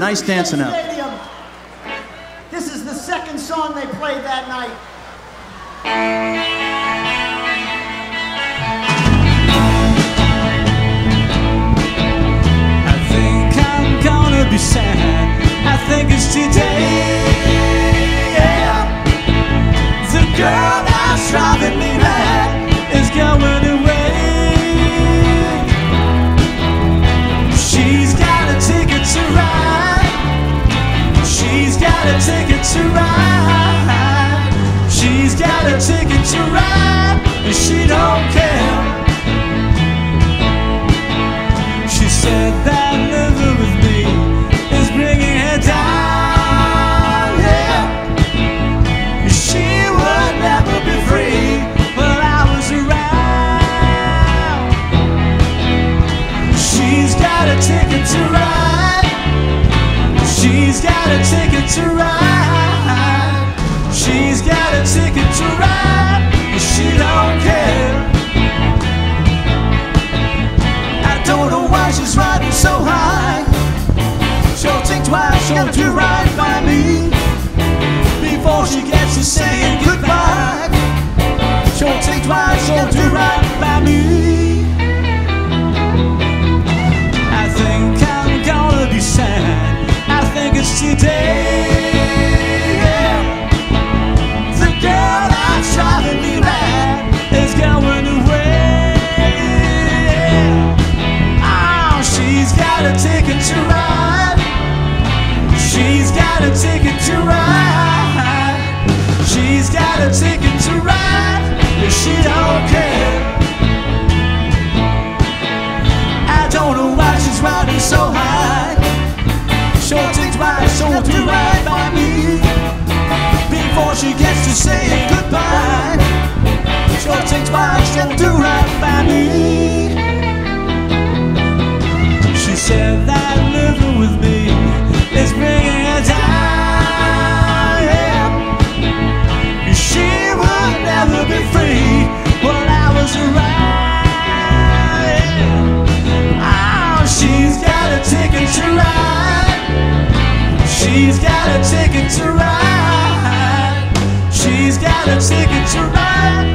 nice dancing out. just thinking to ride.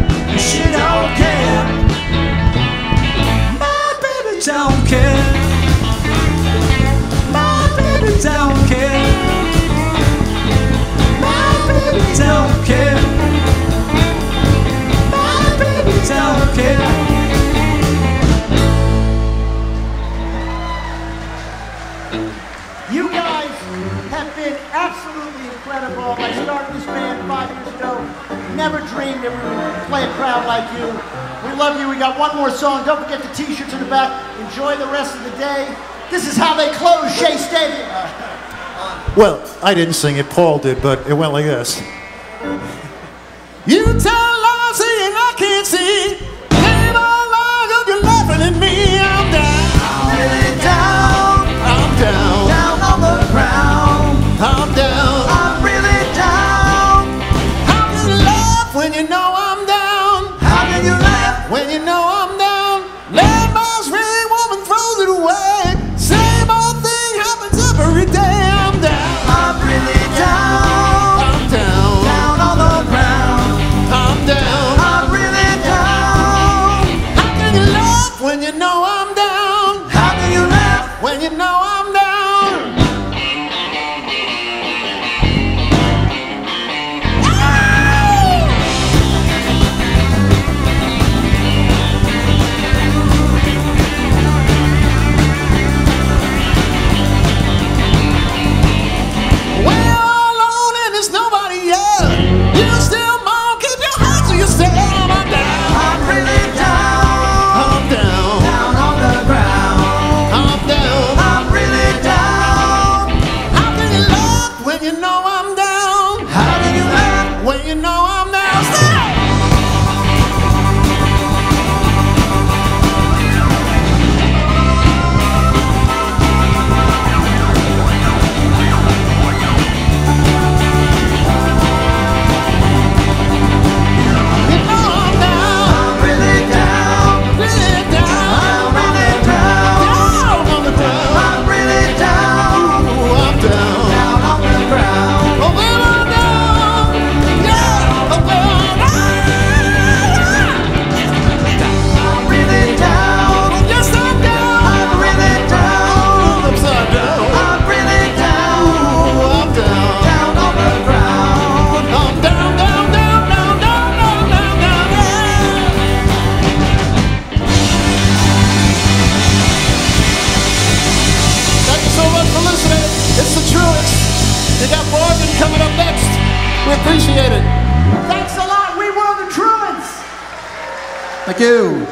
Play a crowd like you. We love you. We got one more song. Don't forget the t-shirts in the back. Enjoy the rest of the day. This is how they close Shea Stadium. *laughs* Well, I didn't sing it. Paul did, but it went like this. *laughs* You tell Lord, and I can't see. Appreciate it. Thanks a lot. We were the Truants. Thank you.